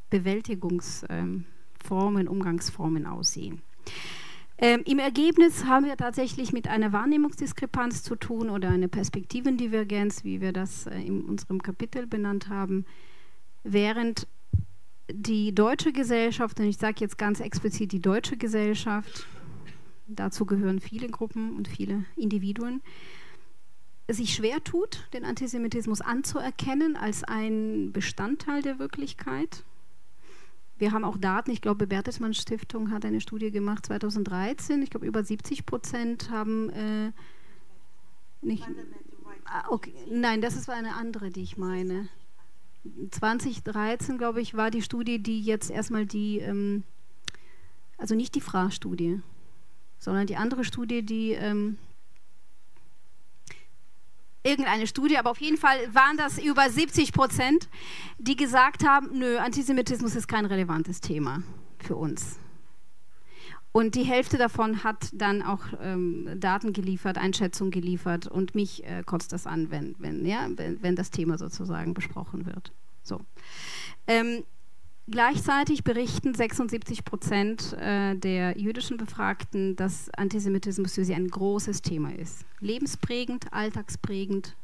S4: Bewältigungsformen, ähm, Umgangsformen aussehen. Ähm, Im Ergebnis haben wir tatsächlich mit einer Wahrnehmungsdiskrepanz zu tun oder einer Perspektivendivergenz, wie wir das äh, in unserem Kapitel benannt haben, während die deutsche Gesellschaft, und ich sage jetzt ganz explizit die deutsche Gesellschaft, dazu gehören viele Gruppen und viele Individuen, sich schwer tut, den Antisemitismus anzuerkennen als ein Bestandteil der Wirklichkeit. Wir haben auch Daten, ich glaube, Bertelsmann Stiftung hat eine Studie gemacht 2013. Ich glaube, über 70 Prozent haben äh, nicht. Ah, okay, nein, das ist eine andere, die ich meine. 2013, glaube ich, war die Studie, die jetzt erstmal die, ähm, also nicht die Fra-Studie, sondern die andere Studie, die ähm, irgendeine Studie, aber auf jeden Fall waren das über 70 Prozent, die gesagt haben, nö, Antisemitismus ist kein relevantes Thema für uns. Und die Hälfte davon hat dann auch ähm, Daten geliefert, Einschätzungen geliefert und mich äh, kotzt das an, wenn, wenn, ja, wenn, wenn das Thema sozusagen besprochen wird. So. Ähm, Gleichzeitig berichten 76 Prozent äh, der jüdischen Befragten, dass Antisemitismus für sie ein großes Thema ist. Lebensprägend, alltagsprägend,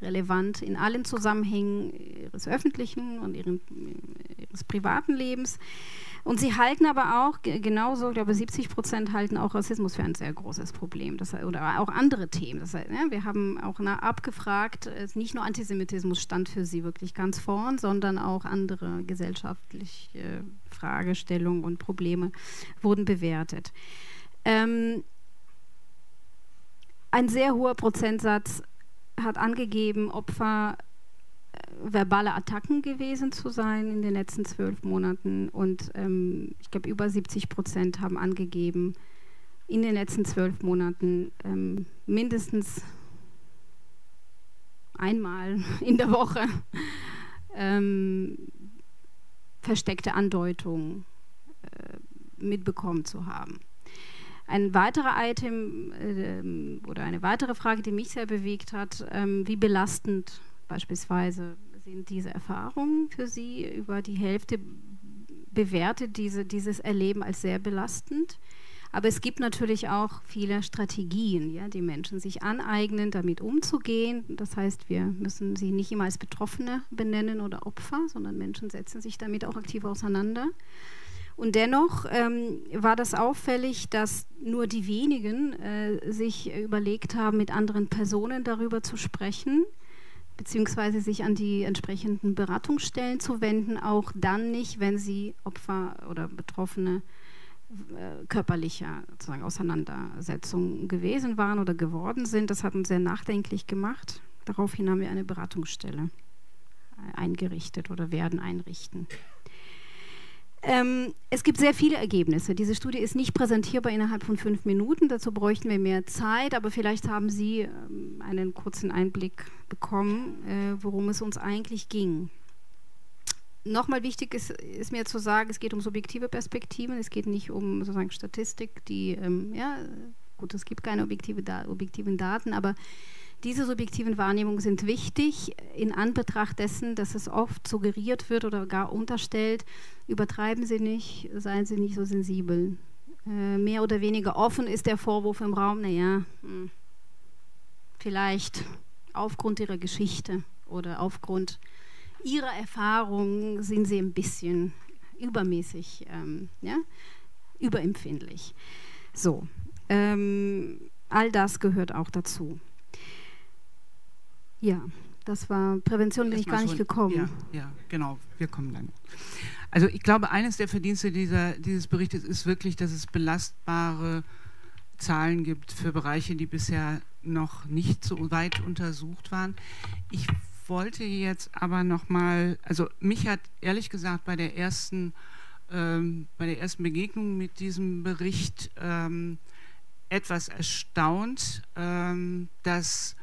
S4: relevant in allen Zusammenhängen ihres öffentlichen und ihren, ihres privaten Lebens. Und sie halten aber auch, genauso, ich glaube 70 Prozent halten auch Rassismus für ein sehr großes Problem. Das, oder auch andere Themen. Das, ja, wir haben auch abgefragt, nicht nur Antisemitismus stand für sie wirklich ganz vorn, sondern auch andere gesellschaftliche Fragestellungen und Probleme wurden bewertet. Ähm, ein sehr hoher Prozentsatz hat angegeben, Opfer verbale Attacken gewesen zu sein in den letzten zwölf Monaten. Und ähm, ich glaube, über 70 Prozent haben angegeben, in den letzten zwölf Monaten ähm, mindestens einmal in der Woche ähm, versteckte Andeutungen äh, mitbekommen zu haben. Ein weiterer Item äh, oder eine weitere Frage, die mich sehr bewegt hat, äh, wie belastend beispielsweise sind diese Erfahrungen für Sie. Über die Hälfte bewertet diese, dieses Erleben als sehr belastend. Aber es gibt natürlich auch viele Strategien, ja, die Menschen sich aneignen, damit umzugehen. Das heißt, wir müssen sie nicht immer als Betroffene benennen oder Opfer, sondern Menschen setzen sich damit auch aktiv auseinander. Und dennoch ähm, war das auffällig, dass nur die wenigen äh, sich überlegt haben, mit anderen Personen darüber zu sprechen beziehungsweise sich an die entsprechenden Beratungsstellen zu wenden, auch dann nicht, wenn sie Opfer oder Betroffene äh, körperlicher sozusagen Auseinandersetzungen gewesen waren oder geworden sind. Das hat uns sehr nachdenklich gemacht. Daraufhin haben wir eine Beratungsstelle äh, eingerichtet oder werden einrichten. Ähm, es gibt sehr viele Ergebnisse. Diese Studie ist nicht präsentierbar innerhalb von fünf Minuten. Dazu bräuchten wir mehr Zeit, aber vielleicht haben Sie ähm, einen kurzen Einblick bekommen, äh, worum es uns eigentlich ging. Nochmal wichtig ist, ist, mir zu sagen, es geht um subjektive Perspektiven, es geht nicht um sozusagen Statistik, die, ähm, ja, gut, es gibt keine objektive da objektiven Daten, aber diese subjektiven Wahrnehmungen sind wichtig in Anbetracht dessen, dass es oft suggeriert wird oder gar unterstellt, übertreiben Sie nicht, seien Sie nicht so sensibel. Äh, mehr oder weniger offen ist der Vorwurf im Raum, naja, hm, vielleicht aufgrund Ihrer Geschichte oder aufgrund Ihrer Erfahrung sind Sie ein bisschen übermäßig, ähm, ja, überempfindlich. So, ähm, all das gehört auch dazu. Ja, das war Prävention, bin ich gar nicht gekommen.
S1: Ja, ja, genau, wir kommen dann. Also ich glaube, eines der Verdienste dieser, dieses Berichtes ist wirklich, dass es belastbare Zahlen gibt für Bereiche, die bisher noch nicht so weit untersucht waren. Ich wollte jetzt aber noch mal, also mich hat ehrlich gesagt bei der ersten, ähm, bei der ersten Begegnung mit diesem Bericht ähm, etwas erstaunt, ähm, dass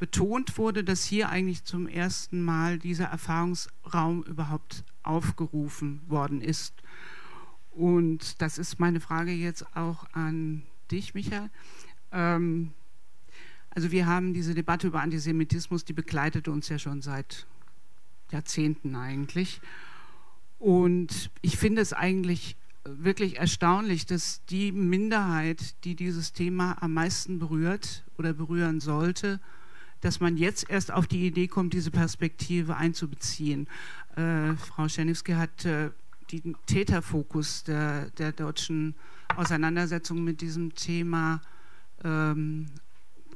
S1: betont wurde, dass hier eigentlich zum ersten Mal dieser Erfahrungsraum überhaupt aufgerufen worden ist. Und das ist meine Frage jetzt auch an dich, Michael. Ähm, also wir haben diese Debatte über Antisemitismus, die begleitet uns ja schon seit Jahrzehnten eigentlich. Und ich finde es eigentlich wirklich erstaunlich, dass die Minderheit, die dieses Thema am meisten berührt oder berühren sollte, dass man jetzt erst auf die Idee kommt, diese Perspektive einzubeziehen. Äh, Frau Czerniewski hat äh, den Täterfokus der, der deutschen Auseinandersetzung mit diesem Thema ähm,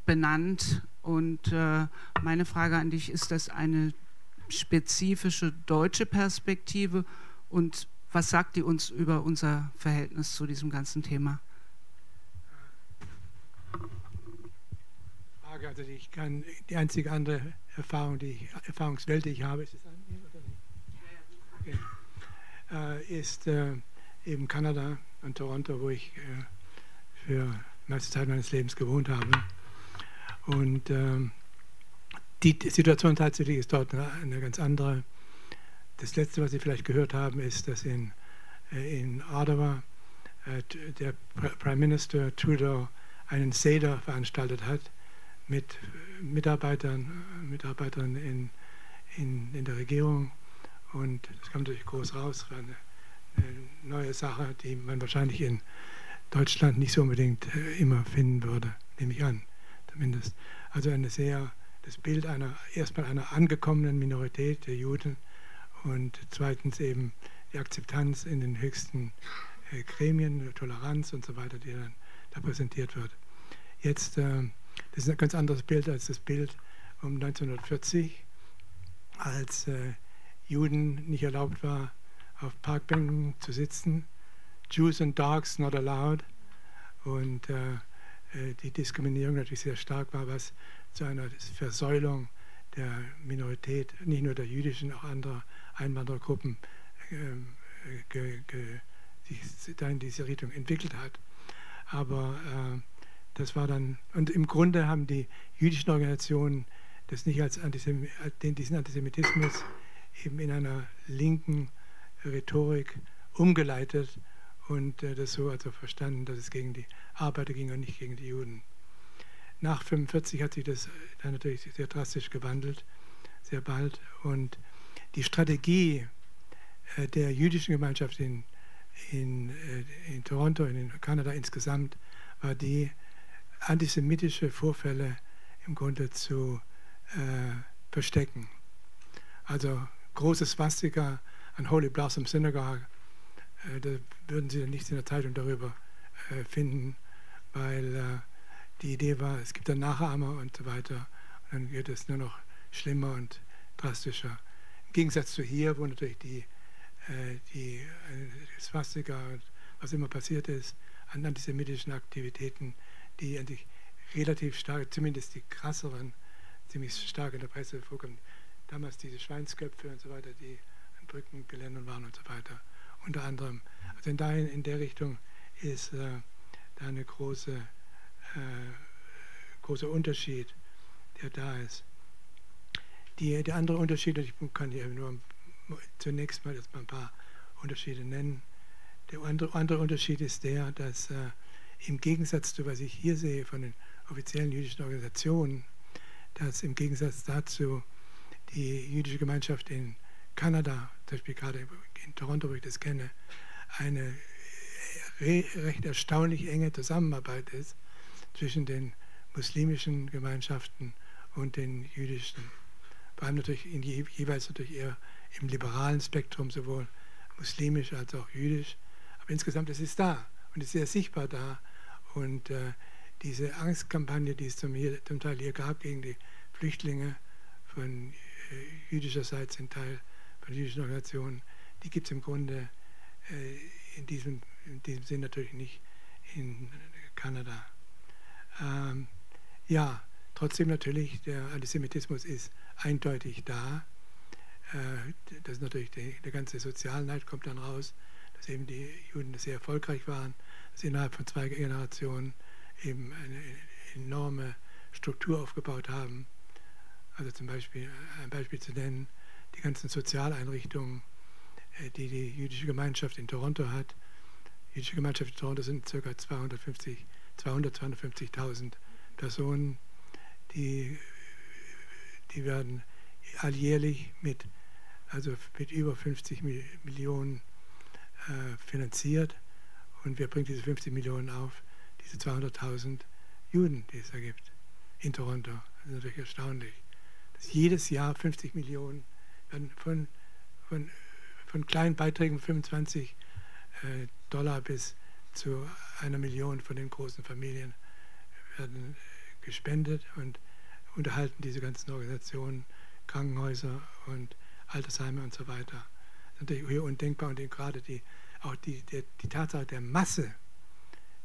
S1: benannt. Und äh, meine Frage an dich, ist das eine spezifische deutsche Perspektive und was sagt die uns über unser Verhältnis zu diesem ganzen Thema?
S5: Frage, also ich kann die einzige andere Erfahrung, die Erfahrungswelt, die ich habe, ist es an mir oder nicht? Okay. Äh, ist äh, eben Kanada und Toronto, wo ich äh, für die meiste Zeit meines Lebens gewohnt habe. Und ähm, die Situation tatsächlich ist dort eine, eine, ganz andere. Das Letzte, was Sie vielleicht gehört haben, ist, dass in, äh, in Ottawa äh, der Prime Minister Trudeau einen Seder veranstaltet hat mit Mitarbeitern, Mitarbeitern in, in, in der Regierung. Und das kam natürlich groß raus. War eine, eine neue Sache, die man wahrscheinlich in Deutschland nicht so unbedingt äh, immer finden würde, nehme ich an, zumindest. Also eine sehr das Bild einer erstmal einer angekommenen Minorität der Juden und zweitens eben die Akzeptanz in den höchsten äh, Gremien, Toleranz und so weiter, die dann da präsentiert wird. Jetzt, äh, das ist ein ganz anderes Bild als das Bild um 1940, als äh, Juden nicht erlaubt war, auf Parkbänken zu sitzen. Jews and Dogs not allowed. Und äh, äh die Diskriminierung natürlich sehr stark war, was zu einer Versäulung der Minorität, nicht nur der jüdischen, auch anderer Einwanderergruppen, ähm, ge, sich da in diese Richtung entwickelt hat. Aber äh, das war dann, und im Grunde haben die jüdischen Organisationen das nicht als Antisem diesen Antisemitismus eben in einer linken Rhetorik umgeleitet und äh, das so also verstanden, dass es gegen die Arbeiter ging und nicht gegen die Juden. Nach 1945 hat sich das dann natürlich sehr drastisch gewandelt, sehr bald. Und die Strategie äh, der jüdischen Gemeinschaft in, in, äh, in Toronto, in Kanada insgesamt, war die, antisemitische Vorfälle im Grunde zu äh, verstecken. Also großes Swastika an Holy Blossom Synagogue, äh, da würden Sie nichts in der Zeitung darüber äh, finden, weil äh, die Idee war, es gibt dann Nachahmer und so weiter. Und dann wird es nur noch schlimmer und drastischer. Im Gegensatz zu hier, wo natürlich die, äh, die äh, Swastika und was immer passiert ist, an antisemitischen Aktivitäten, die eigentlich relativ stark, zumindest die krasseren, ziemlich stark in der Presse vorkommen. Damals diese Schweinsköpfe und so weiter, die an Brückengeländern waren und so weiter. Unter anderem. Also in, dahin, in der Richtung ist äh, da eine große äh, großer Unterschied, der da ist. Die, der andere Unterschied, und ich kann hier nur zunächst mal mal ein paar Unterschiede nennen. Der andere, andere Unterschied ist der, dass äh, im Gegensatz zu was ich hier sehe von den offiziellen jüdischen Organisationen, dass im Gegensatz dazu die jüdische Gemeinschaft in Kanada, zum Beispiel gerade in Toronto, wo ich das kenne, eine recht erstaunlich enge Zusammenarbeit ist zwischen den muslimischen Gemeinschaften und den jüdischen. Vor allem natürlich in je, jeweils natürlich eher im liberalen Spektrum, sowohl muslimisch als auch jüdisch. Aber insgesamt es ist da und ist sehr sichtbar da. Und äh, diese Angstkampagne, die es zum, hier, zum, Teil hier gab gegen die Flüchtlinge von äh, jüdischerseits, ein Teil von jüdischen Organisationen, die gibt es im Grunde äh, in, diesem, in diesem Sinn natürlich nicht in Kanada. Ähm, ja, trotzdem natürlich, der Antisemitismus ist eindeutig da. Äh, das ist natürlich die, der ganze Sozialneid kommt dann raus, dass eben die Juden sehr erfolgreich waren, dass sie innerhalb von zwei Generationen eben eine enorme Struktur aufgebaut haben. Also zum Beispiel, ein Beispiel zu nennen, die ganzen Sozialeinrichtungen, äh, die die jüdische Gemeinschaft in Toronto hat. Die jüdische Gemeinschaft in Toronto sind ca. 250 200, 250.000 Personen, die, die werden alljährlich mit, also mit über 50 Millionen äh, finanziert. Und wer bringt diese 50 Millionen auf? Diese 200.000 Juden, die es da gibt in Toronto. Das ist natürlich erstaunlich. Dass jedes Jahr 50 Millionen werden von, von, von kleinen Beiträgen 25 äh, Dollar bis zu einer Million von den großen Familien werden gespendet und unterhalten diese ganzen Organisationen, Krankenhäuser und Altersheime und so weiter. Natürlich hier undenkbar und gerade die, auch die, der, die Tatsache der Masse,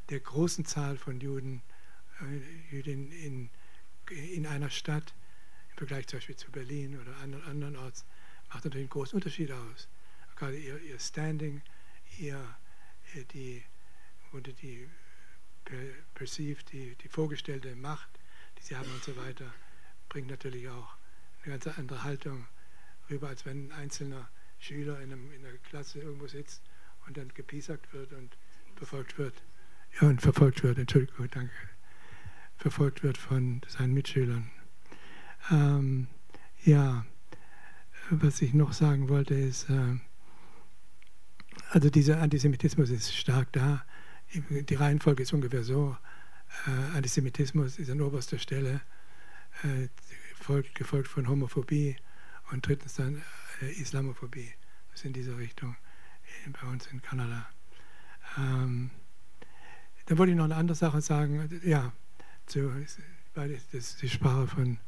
S5: der großen Zahl von Juden, äh, Juden in, in einer Stadt, im Vergleich zum Beispiel zu Berlin oder anderen, andernorts, macht natürlich einen großen Unterschied aus. Gerade ihr, ihr Standing, ihr, die, wurde die perceived, die, die vorgestellte Macht, die sie haben und so weiter, bringt natürlich auch eine ganz andere Haltung rüber, als wenn ein einzelner Schüler in, einem, in einer Klasse irgendwo sitzt und dann gepiesackt wird und verfolgt wird. Ja, und verfolgt wird, Entschuldigung, danke. Verfolgt wird von seinen Mitschülern. Ähm, ja, was ich noch sagen wollte ist, äh, also dieser Antisemitismus ist stark da. Die Reihenfolge ist ungefähr so. Äh, Antisemitismus ist an oberster Stelle, äh, folgt, gefolgt von Homophobie und drittens dann Islamophobie. Das ist in dieser Richtung äh, bei uns in Kanada. Ähm, dann wollte ich noch eine andere Sache sagen. Ja, zu, weil das ist die Sprache von,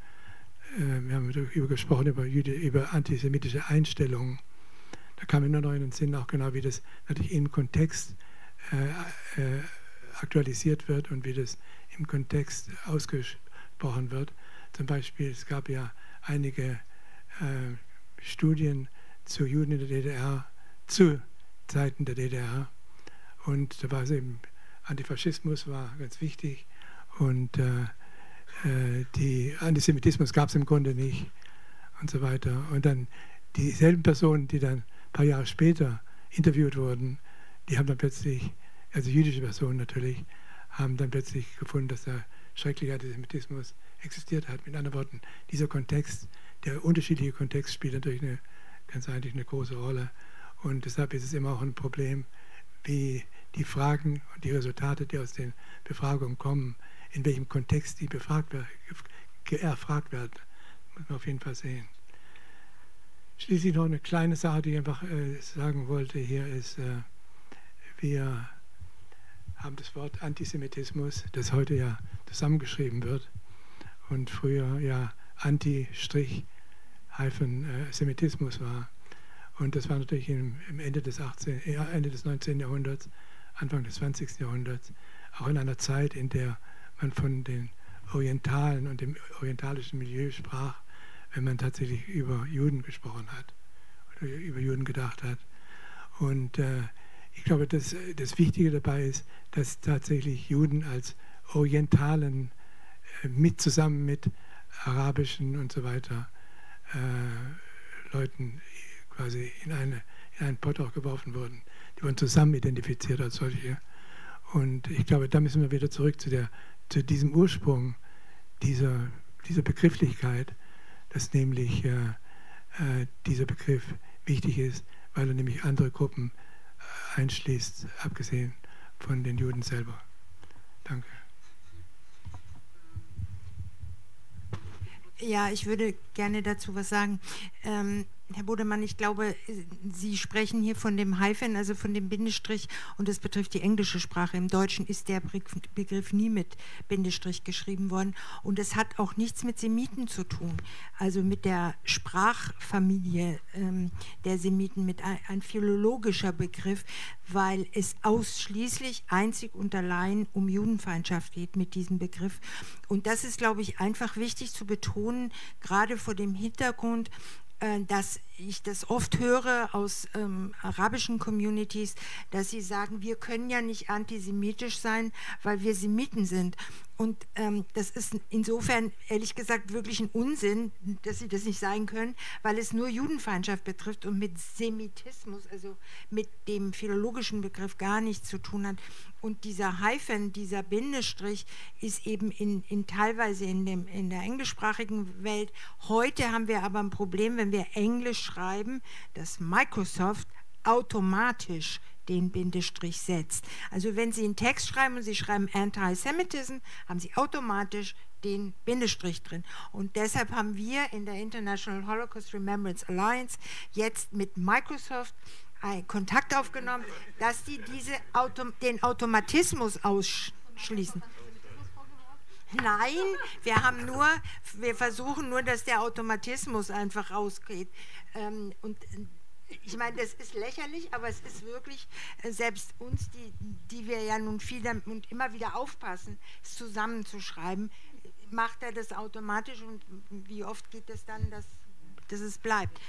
S5: äh, wir haben darüber gesprochen, über, Jüde, über antisemitische Einstellungen. Da kam mir nur noch in den Sinn auch genau, wie das natürlich im Kontext äh, äh, aktualisiert wird und wie das im Kontext ausgesprochen wird. Zum Beispiel, es gab ja einige äh, Studien zu Juden in der DDR, zu Zeiten der DDR. Und da war es eben, Antifaschismus war ganz wichtig und äh, äh, die Antisemitismus gab es im Grunde nicht und so weiter. Und dann dieselben Personen, die dann ein paar Jahre später interviewt wurden, die haben dann plötzlich, also jüdische Personen natürlich, haben dann plötzlich gefunden, dass der schreckliche Antisemitismus existiert hat. Mit anderen Worten, dieser Kontext, der unterschiedliche Kontext spielt natürlich eine, ganz eigentlich eine große Rolle. Und deshalb ist es immer auch ein Problem, wie die Fragen und die Resultate, die aus den Befragungen kommen, in welchem Kontext die befragt werden, erfragt werden, muss man auf jeden Fall sehen. Schließlich noch eine kleine Sache, die ich einfach äh, sagen wollte hier ist, äh, wir haben das Wort Antisemitismus, das heute ja zusammengeschrieben wird und früher ja Anti-Semitismus äh, war. Und das war natürlich im, Ende, des 18, äh, Ende des 19. Jahrhunderts, Anfang des 20. Jahrhunderts, auch in einer Zeit, in der man von den Orientalen und dem orientalischen Milieu sprach, wenn man tatsächlich über Juden gesprochen hat oder über Juden gedacht hat. Und äh, ich glaube, das, das Wichtige dabei ist, dass tatsächlich Juden als Orientalen äh, mit zusammen mit arabischen und so weiter äh, Leuten quasi in, eine, in einen Pott auch geworfen wurden. Die wurden zusammen identifiziert als solche. Und ich glaube, da müssen wir wieder zurück zu, der, zu diesem Ursprung dieser, dieser Begrifflichkeit, dass nämlich äh, äh, dieser Begriff wichtig ist, weil er nämlich andere Gruppen äh, einschließt, abgesehen von den Juden selber. Danke.
S3: Ja, ich würde gerne dazu was sagen. Ähm, Herr Bodemann, ich glaube, Sie sprechen hier von dem Hyphen, also von dem Bindestrich, und das betrifft die englische Sprache. Im Deutschen ist der Begriff nie mit Bindestrich geschrieben worden. Und es hat auch nichts mit Semiten zu tun, also mit der Sprachfamilie ähm, der Semiten, mit ein, ein philologischer Begriff, weil es ausschließlich, einzig und allein um Judenfeindschaft geht mit diesem Begriff. Und das ist, glaube ich, einfach wichtig zu betonen, gerade vor dem Hintergrund, äh, dass ich das oft höre aus ähm, arabischen Communities, dass sie sagen, wir können ja nicht antisemitisch sein, weil wir Semiten sind. Und ähm, das ist insofern, ehrlich gesagt, wirklich ein Unsinn, dass sie das nicht sein können, weil es nur Judenfeindschaft betrifft und mit Semitismus, also mit dem philologischen Begriff gar nichts zu tun hat. Und dieser Hyphen, dieser Bindestrich ist eben in, in teilweise in, dem, in der englischsprachigen Welt. Heute haben wir aber ein Problem, wenn wir Englisch schreiben, dass Microsoft automatisch den Bindestrich setzt. Also wenn Sie einen Text schreiben und Sie schreiben Antisemitism, haben Sie automatisch den Bindestrich drin. Und deshalb haben wir in der International Holocaust Remembrance Alliance jetzt mit Microsoft Kontakt aufgenommen, dass die diese Auto, den Automatismus ausschließen. Nein, wir haben nur, wir versuchen nur, dass der Automatismus einfach rausgeht. Ähm, und ich meine, das ist lächerlich, aber es ist wirklich, äh, selbst uns, die, die wir ja nun viel und immer wieder aufpassen, es zusammenzuschreiben, macht er das automatisch und wie oft geht es dann, dass, dass es bleibt.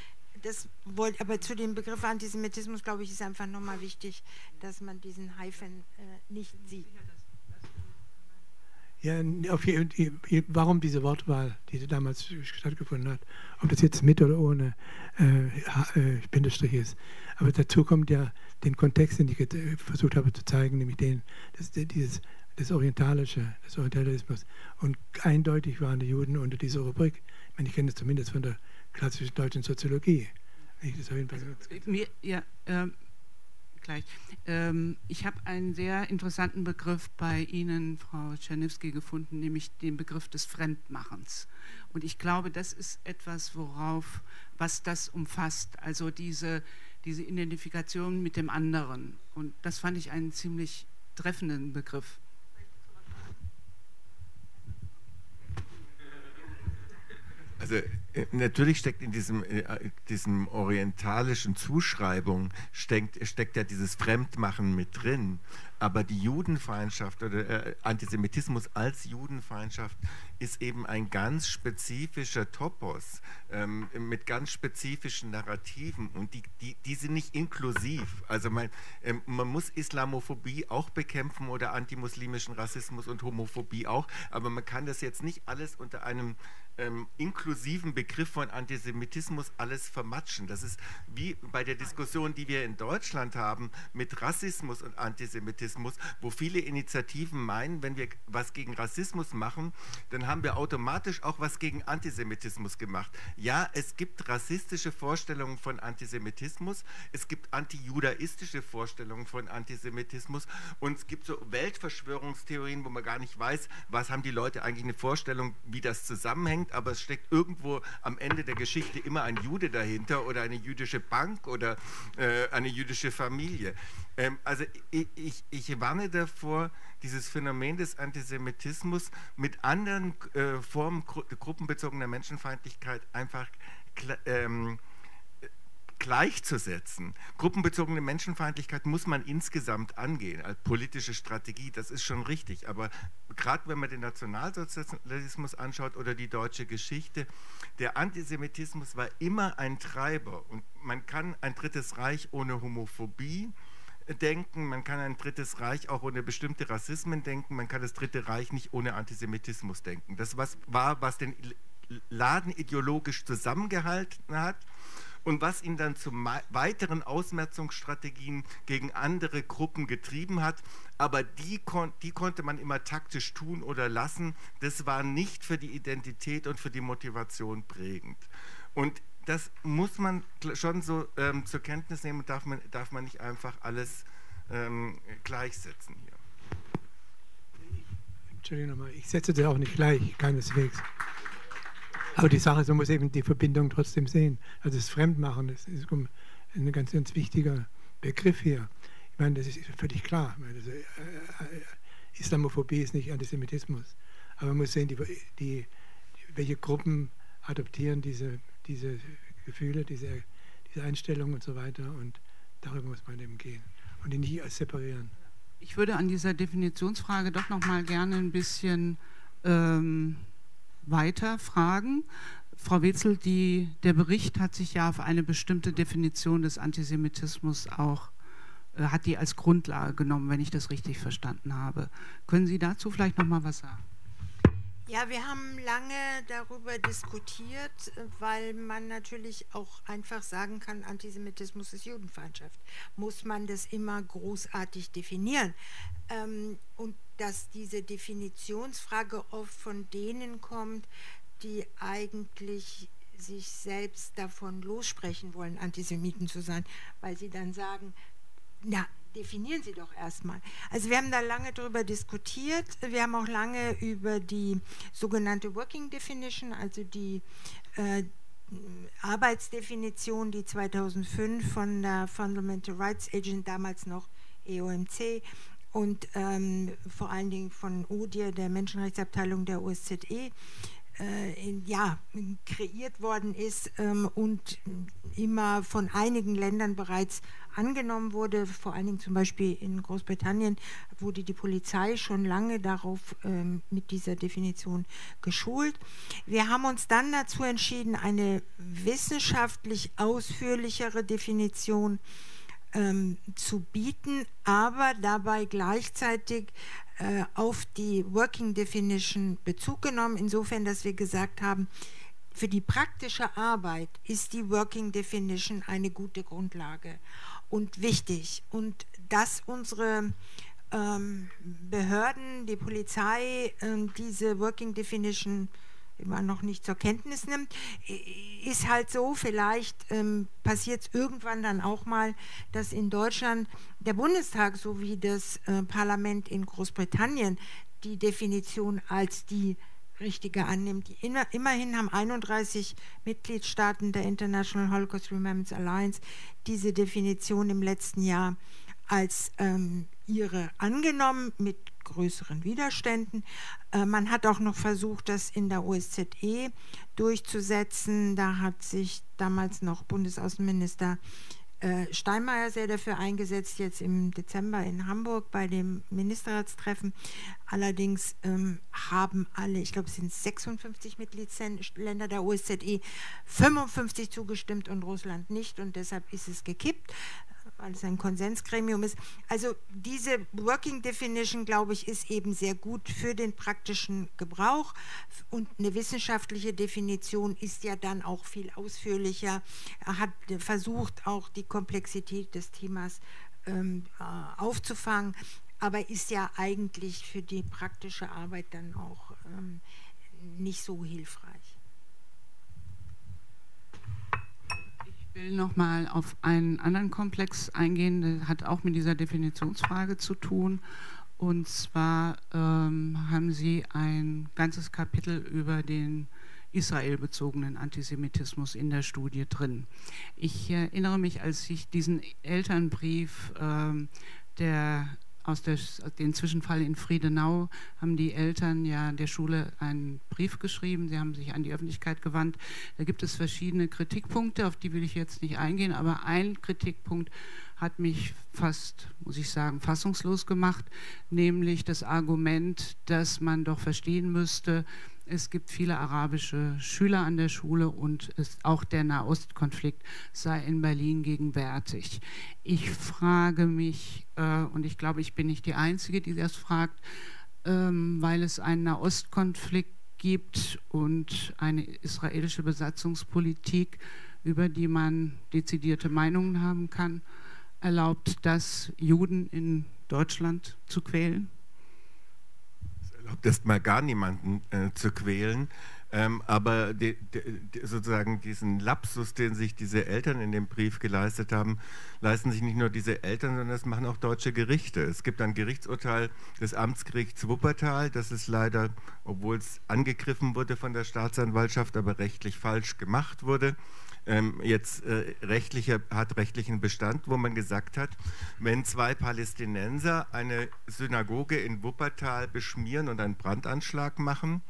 S3: Das wollte, aber zu dem Begriff Antisemitismus, glaube ich, ist einfach nochmal wichtig, dass man diesen Hyphen äh, nicht sieht.
S5: Ja, auf, warum diese Wortwahl, die damals stattgefunden hat, ob das jetzt mit oder ohne äh, äh, Bindestrich ist. Aber dazu kommt ja den Kontext, den ich äh, versucht habe zu zeigen, nämlich den, das, dieses, das Orientalische, des Orientalismus. Und eindeutig waren die Juden unter dieser Rubrik. Ich, meine, ich kenne das zumindest von der klassischen deutschen Soziologie. Ich das auf jeden Fall
S1: also, mir, ja, ähm, gleich. Ähm, ich habe einen sehr interessanten Begriff bei Ihnen, Frau Czerniewski, gefunden, nämlich den Begriff des Fremdmachens. Und ich glaube, das ist etwas, worauf, was das umfasst, also diese, diese Identifikation mit dem anderen. Und das fand ich einen ziemlich treffenden Begriff.
S2: Also äh, natürlich steckt in diesem, äh, diesem orientalischen Zuschreibung steckt, steckt ja dieses Fremdmachen mit drin. Aber die Judenfeindschaft oder äh, Antisemitismus als Judenfeindschaft ist eben ein ganz spezifischer Topos ähm, mit ganz spezifischen Narrativen und die, die, die sind nicht inklusiv. Also man, ähm, man muss Islamophobie auch bekämpfen oder antimuslimischen Rassismus und Homophobie auch, aber man kann das jetzt nicht alles unter einem ähm, inklusiven Begriff von Antisemitismus alles vermatschen. Das ist wie bei der Diskussion, die wir in Deutschland haben mit Rassismus und Antisemitismus, wo viele Initiativen meinen, wenn wir was gegen Rassismus machen, dann haben wir automatisch auch was gegen Antisemitismus gemacht. Ja, es gibt rassistische Vorstellungen von Antisemitismus, es gibt antijudaistische Vorstellungen von Antisemitismus und es gibt so Weltverschwörungstheorien, wo man gar nicht weiß, was haben die Leute eigentlich eine Vorstellung, wie das zusammenhängt, aber es steckt irgendwo am Ende der Geschichte immer ein Jude dahinter oder eine jüdische Bank oder äh, eine jüdische Familie. Ähm, also ich, ich, ich, warne davor, dieses Phänomen des Antisemitismus mit anderen äh, Formen gru gruppenbezogener Menschenfeindlichkeit einfach ähm, gleichzusetzen. Gruppenbezogene Menschenfeindlichkeit muss man insgesamt angehen als politische Strategie, das ist schon richtig. Aber gerade wenn man den Nationalsozialismus anschaut oder die deutsche Geschichte, der Antisemitismus war immer ein Treiber. Und man kann ein drittes Reich ohne Homophobie denken, man kann ein drittes Reich auch ohne bestimmte Rassismen denken, man kann das dritte Reich nicht ohne Antisemitismus denken. Das was war, was den Laden ideologisch zusammengehalten hat und was ihn dann zu weiteren Ausmerzungsstrategien gegen andere Gruppen getrieben hat. Aber die, kon die konnte man immer taktisch tun oder lassen. Das war nicht für die Identität und für die Motivation prägend. Und das muss man schon so ähm, zur Kenntnis nehmen, darf man, darf man nicht einfach alles ähm, gleichsetzen hier.
S5: Entschuldigung nochmal, ich setze das auch nicht gleich, keineswegs. Aber die Sache ist, man muss eben die Verbindung trotzdem sehen. Also das Fremdmachen das ist ein ganz, ganz wichtiger Begriff hier. Ich meine, das ist völlig klar. Meine, das, äh, äh, Islamophobie ist nicht Antisemitismus. Aber man muss sehen, die, die, welche Gruppen adoptieren diese, diese Gefühle, diese, diese Einstellungen und so weiter. Und darüber muss man eben gehen und die nicht separieren.
S1: Ich würde an dieser Definitionsfrage doch noch mal gerne ein bisschen ähm, weiter fragen. Frau Wetzel, die, der Bericht hat sich ja auf eine bestimmte Definition des Antisemitismus auch, äh, hat die als Grundlage genommen, wenn ich das richtig verstanden habe. Können Sie dazu vielleicht noch mal was sagen?
S3: Ja, wir haben lange darüber diskutiert, weil man natürlich auch einfach sagen kann, Antisemitismus ist Judenfeindschaft. Muss man das immer großartig definieren? Ähm, und dass diese Definitionsfrage oft von denen kommt, die eigentlich sich selbst davon lossprechen wollen, Antisemiten zu sein, weil sie dann sagen, na, definieren Sie doch erstmal. Also wir haben da lange darüber diskutiert. Wir haben auch lange über die sogenannte Working Definition, also die äh, Arbeitsdefinition, die 2005 von der Fundamental Rights Agent, damals noch EOMC, und ähm, vor allen Dingen von ODIR, der Menschenrechtsabteilung der OSZE, äh, in, ja, kreiert worden ist ähm, und immer von einigen Ländern bereits angenommen wurde, vor allen Dingen zum Beispiel in Großbritannien wurde die Polizei schon lange darauf ähm, mit dieser Definition geschult. Wir haben uns dann dazu entschieden, eine wissenschaftlich ausführlichere Definition ähm, zu bieten, aber dabei gleichzeitig äh, auf die Working Definition Bezug genommen, insofern, dass wir gesagt haben, für die praktische Arbeit ist die Working Definition eine gute Grundlage und wichtig. Und dass unsere ähm, Behörden, die Polizei, äh, diese Working Definition immer noch nicht zur Kenntnis nimmt, ist halt so, vielleicht ähm, passiert es irgendwann dann auch mal, dass in Deutschland der Bundestag sowie das äh, Parlament in Großbritannien die Definition als die richtige annimmt. Immer, immerhin haben 31 Mitgliedstaaten der International Holocaust Remembrance Alliance diese Definition im letzten Jahr als ähm, ihre angenommen mit größeren Widerständen. Äh, man hat auch noch versucht, das in der OSZE durchzusetzen. Da hat sich damals noch Bundesaußenminister Steinmeier sehr dafür eingesetzt, jetzt im Dezember in Hamburg bei dem Ministerratstreffen. Allerdings ähm, haben alle, ich glaube es sind 56 Mitgliedsländer der OSZE, 55 zugestimmt und Russland nicht und deshalb ist es gekippt weil es ein Konsensgremium ist. Also diese Working Definition, glaube ich, ist eben sehr gut für den praktischen Gebrauch und eine wissenschaftliche Definition ist ja dann auch viel ausführlicher, er hat versucht auch die Komplexität des Themas ähm, äh, aufzufangen, aber ist ja eigentlich für die praktische Arbeit dann auch ähm, nicht so hilfreich.
S1: Ich will noch mal auf einen anderen Komplex eingehen, der hat auch mit dieser Definitionsfrage zu tun. Und zwar ähm, haben Sie ein ganzes Kapitel über den israelbezogenen Antisemitismus in der Studie drin. Ich erinnere mich, als ich diesen Elternbrief ähm, der aus, der, aus dem Zwischenfall in Friedenau haben die Eltern ja der Schule einen Brief geschrieben. Sie haben sich an die Öffentlichkeit gewandt. Da gibt es verschiedene Kritikpunkte, auf die will ich jetzt nicht eingehen, aber ein Kritikpunkt hat mich fast, muss ich sagen, fassungslos gemacht, nämlich das Argument, dass man doch verstehen müsste, es gibt viele arabische Schüler an der Schule und auch der Nahostkonflikt sei in Berlin gegenwärtig. Ich frage mich, äh, und ich glaube, ich bin nicht die Einzige, die das fragt, ähm, weil es einen Nahostkonflikt gibt und eine israelische Besatzungspolitik, über die man dezidierte Meinungen haben kann, erlaubt das, Juden in Deutschland zu quälen?
S2: Erlaubt erstmal gar niemanden äh, zu quälen. Ähm, aber die, die, sozusagen diesen Lapsus, den sich diese Eltern in dem Brief geleistet haben, leisten sich nicht nur diese Eltern, sondern das machen auch deutsche Gerichte. Es gibt ein Gerichtsurteil des Amtsgerichts Wuppertal, das ist leider, obwohl es angegriffen wurde von der Staatsanwaltschaft, aber rechtlich falsch gemacht wurde ähm, jetzt äh, rechtlicher, hat rechtlichen Bestand, wo man gesagt hat, wenn zwei Palästinenser eine Synagoge in Wuppertal beschmieren und einen Brandanschlag machen,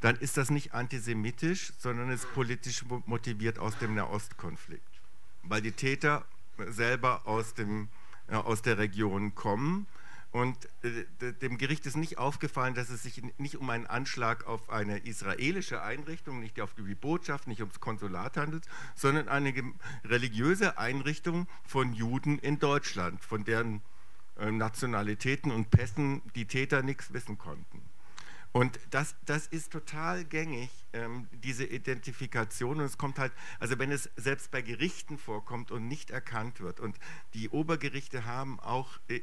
S2: dann ist das nicht antisemitisch, sondern ist politisch motiviert aus dem Nahostkonflikt, weil die Täter selber aus, dem, äh, aus der Region kommen und äh, dem Gericht ist nicht aufgefallen, dass es sich nicht um einen Anschlag auf eine israelische Einrichtung, nicht auf die Botschaft, nicht ums Konsulat handelt, sondern eine religiöse Einrichtung von Juden in Deutschland, von deren äh, Nationalitäten und Pässen die Täter nichts wissen konnten. Und das, das ist total gängig ähm, diese Identifikation und es kommt halt, also wenn es selbst bei Gerichten vorkommt und nicht erkannt wird und die Obergerichte haben auch äh,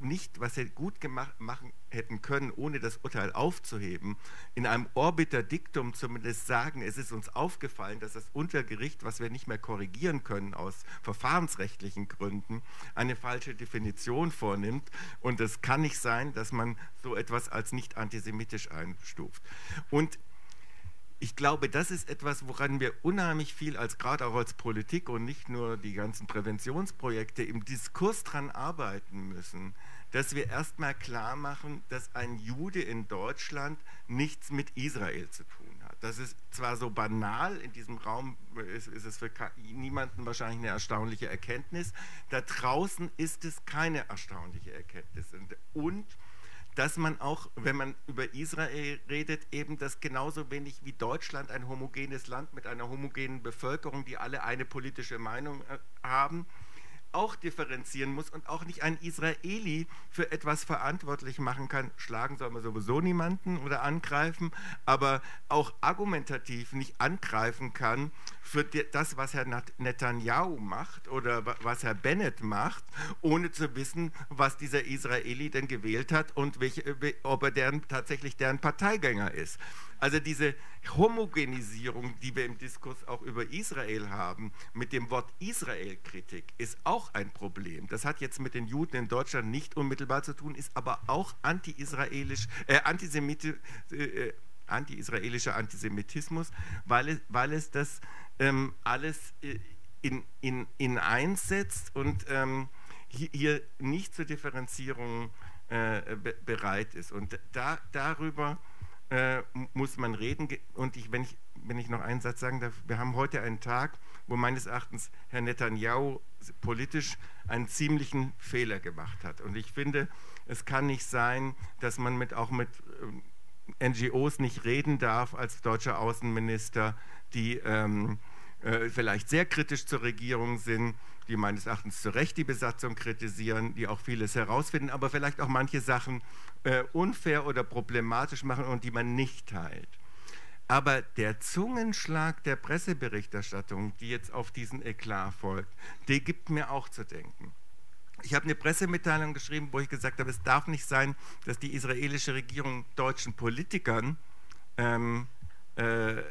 S2: nicht, was sie gut gemacht, machen hätten können, ohne das Urteil aufzuheben, in einem Orbiter Diktum zumindest sagen, es ist uns aufgefallen, dass das Untergericht, was wir nicht mehr korrigieren können aus verfahrensrechtlichen Gründen, eine falsche Definition vornimmt und es kann nicht sein, dass man so etwas als nicht antisemitisch einstuft. Und ich glaube, das ist etwas, woran wir unheimlich viel als gerade auch als Politik und nicht nur die ganzen Präventionsprojekte im Diskurs dran arbeiten müssen, dass wir erstmal klar machen, dass ein Jude in Deutschland nichts mit Israel zu tun hat. Das ist zwar so banal, in diesem Raum ist, ist es für niemanden wahrscheinlich eine erstaunliche Erkenntnis, da draußen ist es keine erstaunliche Erkenntnis. Und dass man auch, wenn man über Israel redet, eben das genauso wenig wie Deutschland ein homogenes Land mit einer homogenen Bevölkerung, die alle eine politische Meinung äh, haben, auch differenzieren muss und auch nicht ein Israeli für etwas verantwortlich machen kann. Schlagen soll man sowieso niemanden oder angreifen, aber auch argumentativ nicht angreifen kann für das, was Herr Netanyahu macht oder was Herr Bennett macht, ohne zu wissen, was dieser Israeli denn gewählt hat und welche, ob er deren, tatsächlich deren Parteigänger ist. Also diese Homogenisierung, die wir im Diskurs auch über Israel haben, mit dem Wort Israel-Kritik, ist auch ein Problem. Das hat jetzt mit den Juden in Deutschland nicht unmittelbar zu tun, ist aber auch anti-israelisch, äh, antisemitisch. Äh, anti-israelischer Antisemitismus, weil es, weil es das ähm, alles äh, in, in, in eins setzt und ähm, hier, nicht zur Differenzierung äh, be bereit ist. Und da, darüber äh, muss man reden. Und ich, wenn, ich, wenn ich noch einen Satz sagen darf, wir haben heute einen Tag, wo meines Erachtens Herr Netanyahu politisch einen ziemlichen Fehler gemacht hat. Und ich finde, es kann nicht sein, dass man mit, auch mit äh, NGOs nicht reden darf als deutscher Außenminister, die ähm, äh, vielleicht sehr kritisch zur Regierung sind, die meines Erachtens zu Recht die Besatzung kritisieren, die auch vieles herausfinden, aber vielleicht auch manche Sachen äh, unfair oder problematisch machen und die man nicht teilt. Aber der Zungenschlag der Presseberichterstattung, die jetzt auf diesen Eklat folgt, der gibt mir auch zu denken. Ich habe eine Pressemitteilung geschrieben, wo ich gesagt habe, es darf nicht sein, dass die israelische Regierung deutschen Politikern ähm, äh, äh,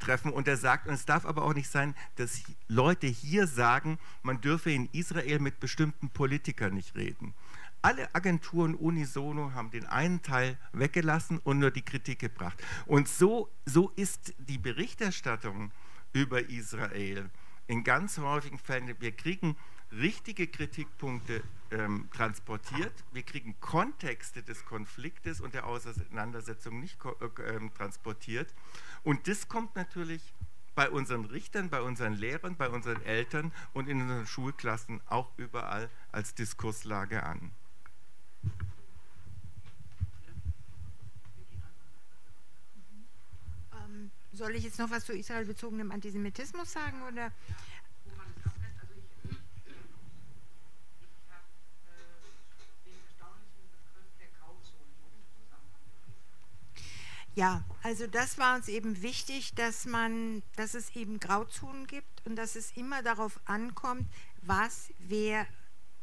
S2: treffen. Und er sagt, und es darf aber auch nicht sein, dass Leute hier sagen, man dürfe in Israel mit bestimmten Politikern nicht reden. Alle Agenturen unisono haben den einen Teil weggelassen und nur die Kritik gebracht. Und so, so ist die Berichterstattung über Israel in ganz häufigen Fällen, wir kriegen richtige Kritikpunkte ähm, transportiert. Wir kriegen Kontexte des Konfliktes und der Auseinandersetzung nicht äh, ähm, transportiert. Und das kommt natürlich bei unseren Richtern, bei unseren Lehrern, bei unseren Eltern und in unseren Schulklassen auch überall als Diskurslage an.
S3: Ähm, soll ich jetzt noch was zu Israel bezogenem Antisemitismus sagen? Oder? Ja, also das war uns eben wichtig, dass man, dass es eben Grauzonen gibt und dass es immer darauf ankommt, was, wer,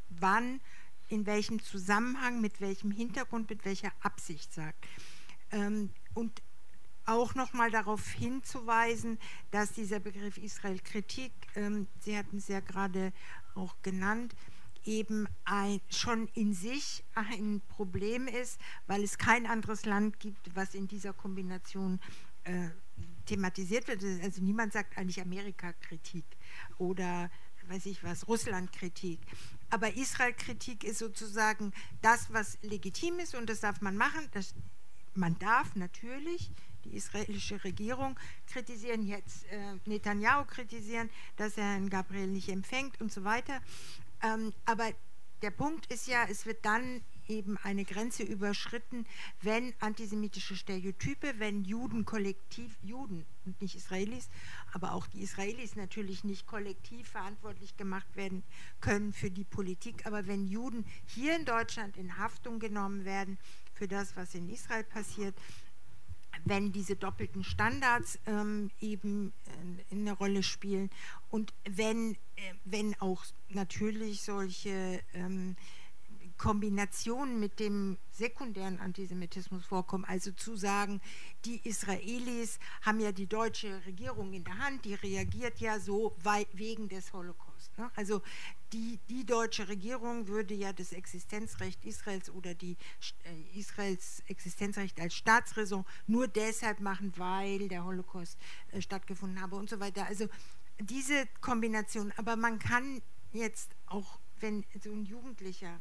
S3: wann, in welchem Zusammenhang, mit welchem Hintergrund, mit welcher Absicht sagt. Ähm, und auch nochmal darauf hinzuweisen, dass dieser Begriff Israel-Kritik, ähm, Sie hatten es ja gerade auch genannt, eben ein, schon in sich ein Problem ist, weil es kein anderes Land gibt, was in dieser Kombination äh, thematisiert wird. Also niemand sagt eigentlich Amerika-Kritik oder weiß ich was, Russland-Kritik. Aber Israel-Kritik ist sozusagen das, was legitim ist und das darf man machen. Das, man darf natürlich die israelische Regierung kritisieren, jetzt äh, Netanyahu kritisieren, dass er Herrn Gabriel nicht empfängt und so weiter. Ähm, aber der Punkt ist ja, es wird dann eben eine Grenze überschritten, wenn antisemitische Stereotype, wenn Juden kollektiv, Juden und nicht Israelis, aber auch die Israelis natürlich nicht kollektiv verantwortlich gemacht werden können für die Politik, aber wenn Juden hier in Deutschland in Haftung genommen werden für das, was in Israel passiert, wenn diese doppelten Standards ähm, eben äh, eine Rolle spielen und wenn, äh, wenn auch natürlich solche ähm, Kombinationen mit dem sekundären Antisemitismus vorkommen. Also zu sagen, die Israelis haben ja die deutsche Regierung in der Hand, die reagiert ja so wegen des Holocaust. Ne? Also die, die deutsche Regierung würde ja das Existenzrecht Israels oder die äh, Israels Existenzrecht als Staatsräson nur deshalb machen, weil der Holocaust äh, stattgefunden habe und so weiter. Also diese Kombination, aber man kann jetzt auch, wenn so ein Jugendlicher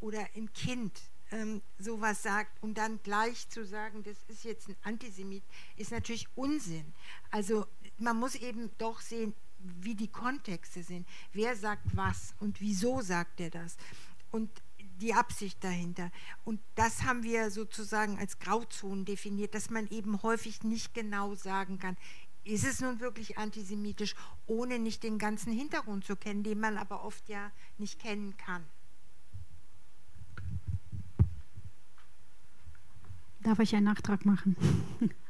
S3: oder ein Kind ähm, sowas sagt und dann gleich zu sagen, das ist jetzt ein Antisemit, ist natürlich Unsinn. Also man muss eben doch sehen, wie die Kontexte sind. Wer sagt was und wieso sagt er das? Und die Absicht dahinter. Und das haben wir sozusagen als Grauzonen definiert, dass man eben häufig nicht genau sagen kann, ist es nun wirklich antisemitisch, ohne nicht den ganzen Hintergrund zu kennen, den man aber oft ja nicht kennen kann.
S4: Darf ich einen Nachtrag machen?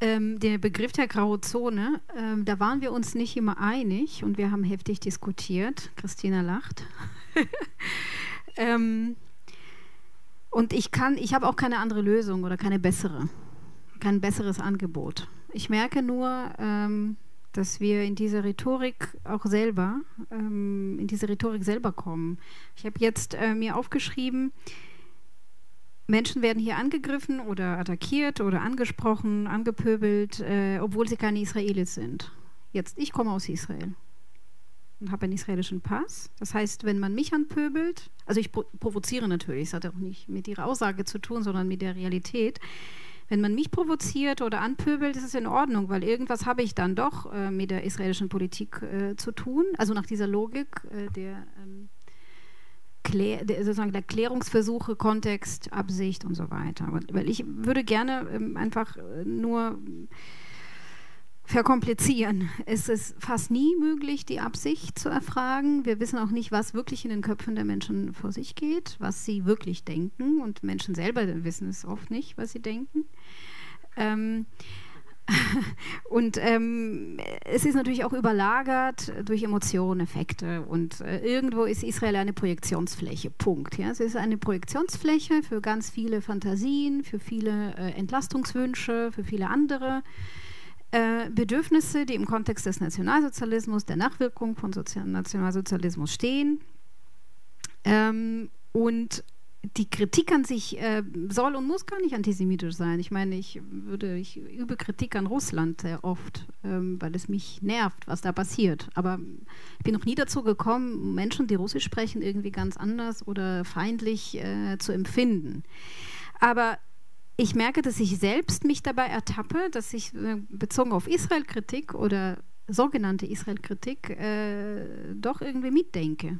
S4: ähm, der Begriff der graue Zone, ähm, da waren wir uns nicht immer einig und wir haben heftig diskutiert. Christina lacht. ähm, und ich kann, ich habe auch keine andere Lösung oder keine bessere, kein besseres Angebot. Ich merke nur, ähm, dass wir in diese Rhetorik auch selber, ähm, in diese Rhetorik selber kommen. Ich habe jetzt äh, mir aufgeschrieben, Menschen werden hier angegriffen oder attackiert oder angesprochen, angepöbelt, äh, obwohl sie keine Israelis sind. Jetzt, ich komme aus Israel und habe einen israelischen Pass. Das heißt, wenn man mich anpöbelt, also ich provoziere natürlich, es hat auch nicht mit ihrer Aussage zu tun, sondern mit der Realität. Wenn man mich provoziert oder anpöbelt, ist es in Ordnung, weil irgendwas habe ich dann doch äh, mit der israelischen Politik äh, zu tun. Also nach dieser Logik äh, der ähm, Klär, sozusagen der Klärungsversuche, Kontext, Absicht und so weiter. Weil ich würde gerne ähm, einfach äh, nur verkomplizieren. Es ist fast nie möglich, die Absicht zu erfragen. Wir wissen auch nicht, was wirklich in den Köpfen der Menschen vor sich geht, was sie wirklich denken. Und Menschen selber wissen es oft nicht, was sie denken. Ähm, und ähm, es ist natürlich auch überlagert durch Emotionen, Effekte. Und äh, irgendwo ist Israel eine Projektionsfläche. Punkt. Ja? Es ist eine Projektionsfläche für ganz viele Fantasien, für viele äh, Entlastungswünsche, für viele andere äh, Bedürfnisse, die im Kontext des Nationalsozialismus, der Nachwirkung von Sozial Nationalsozialismus stehen. Ähm, und die Kritik an sich äh, soll und muss gar nicht antisemitisch sein. Ich meine, ich würde, ich übe Kritik an Russland sehr oft, ähm, weil es mich nervt, was da passiert. Aber ich bin noch nie dazu gekommen, Menschen, die Russisch sprechen, irgendwie ganz anders oder feindlich äh, zu empfinden. Aber ich merke, dass ich selbst mich dabei ertappe, dass ich äh, bezogen auf Israel-Kritik oder sogenannte Israel-Kritik äh, doch irgendwie mitdenke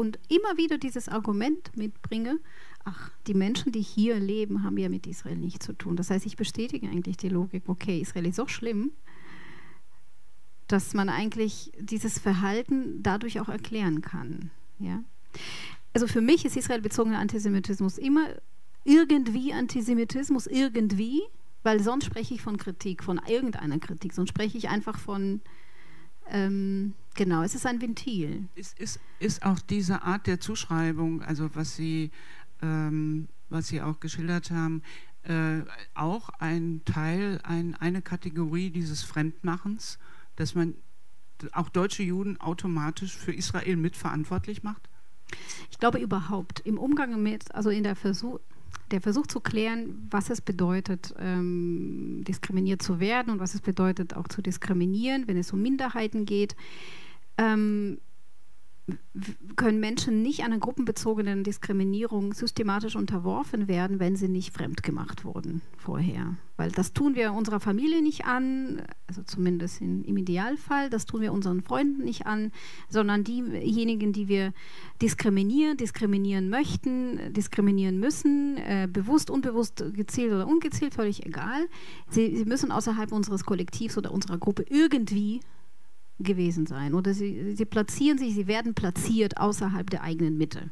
S4: und immer wieder dieses Argument mitbringe, ach, die Menschen, die hier leben, haben ja mit Israel nichts zu tun. Das heißt, ich bestätige eigentlich die Logik, okay, Israel ist so schlimm, dass man eigentlich dieses Verhalten dadurch auch erklären kann. Ja? Also für mich ist israelbezogener Antisemitismus immer irgendwie Antisemitismus, irgendwie, weil sonst spreche ich von Kritik, von irgendeiner Kritik, sonst spreche ich einfach von ähm, genau, es ist ein Ventil.
S1: Ist, ist, ist auch diese Art der Zuschreibung, also was Sie, ähm, was Sie auch geschildert haben, äh, auch ein Teil, ein, eine Kategorie dieses Fremdmachens, dass man auch deutsche Juden automatisch für Israel mitverantwortlich macht?
S4: Ich glaube überhaupt. Im Umgang mit, also in der Versuch, der Versuch zu klären, was es bedeutet, ähm, diskriminiert zu werden und was es bedeutet, auch zu diskriminieren, wenn es um Minderheiten geht. Ähm, können Menschen nicht einer gruppenbezogenen Diskriminierung systematisch unterworfen werden, wenn sie nicht fremdgemacht wurden vorher. Weil das tun wir unserer Familie nicht an, also zumindest in, im Idealfall, das tun wir unseren Freunden nicht an, sondern diejenigen, die wir diskriminieren, diskriminieren möchten, diskriminieren müssen, äh, bewusst, unbewusst, gezielt oder ungezielt, völlig egal. Sie, sie müssen außerhalb unseres Kollektivs oder unserer Gruppe irgendwie gewesen sein. Oder sie, sie platzieren sich, sie werden platziert außerhalb der eigenen Mitte.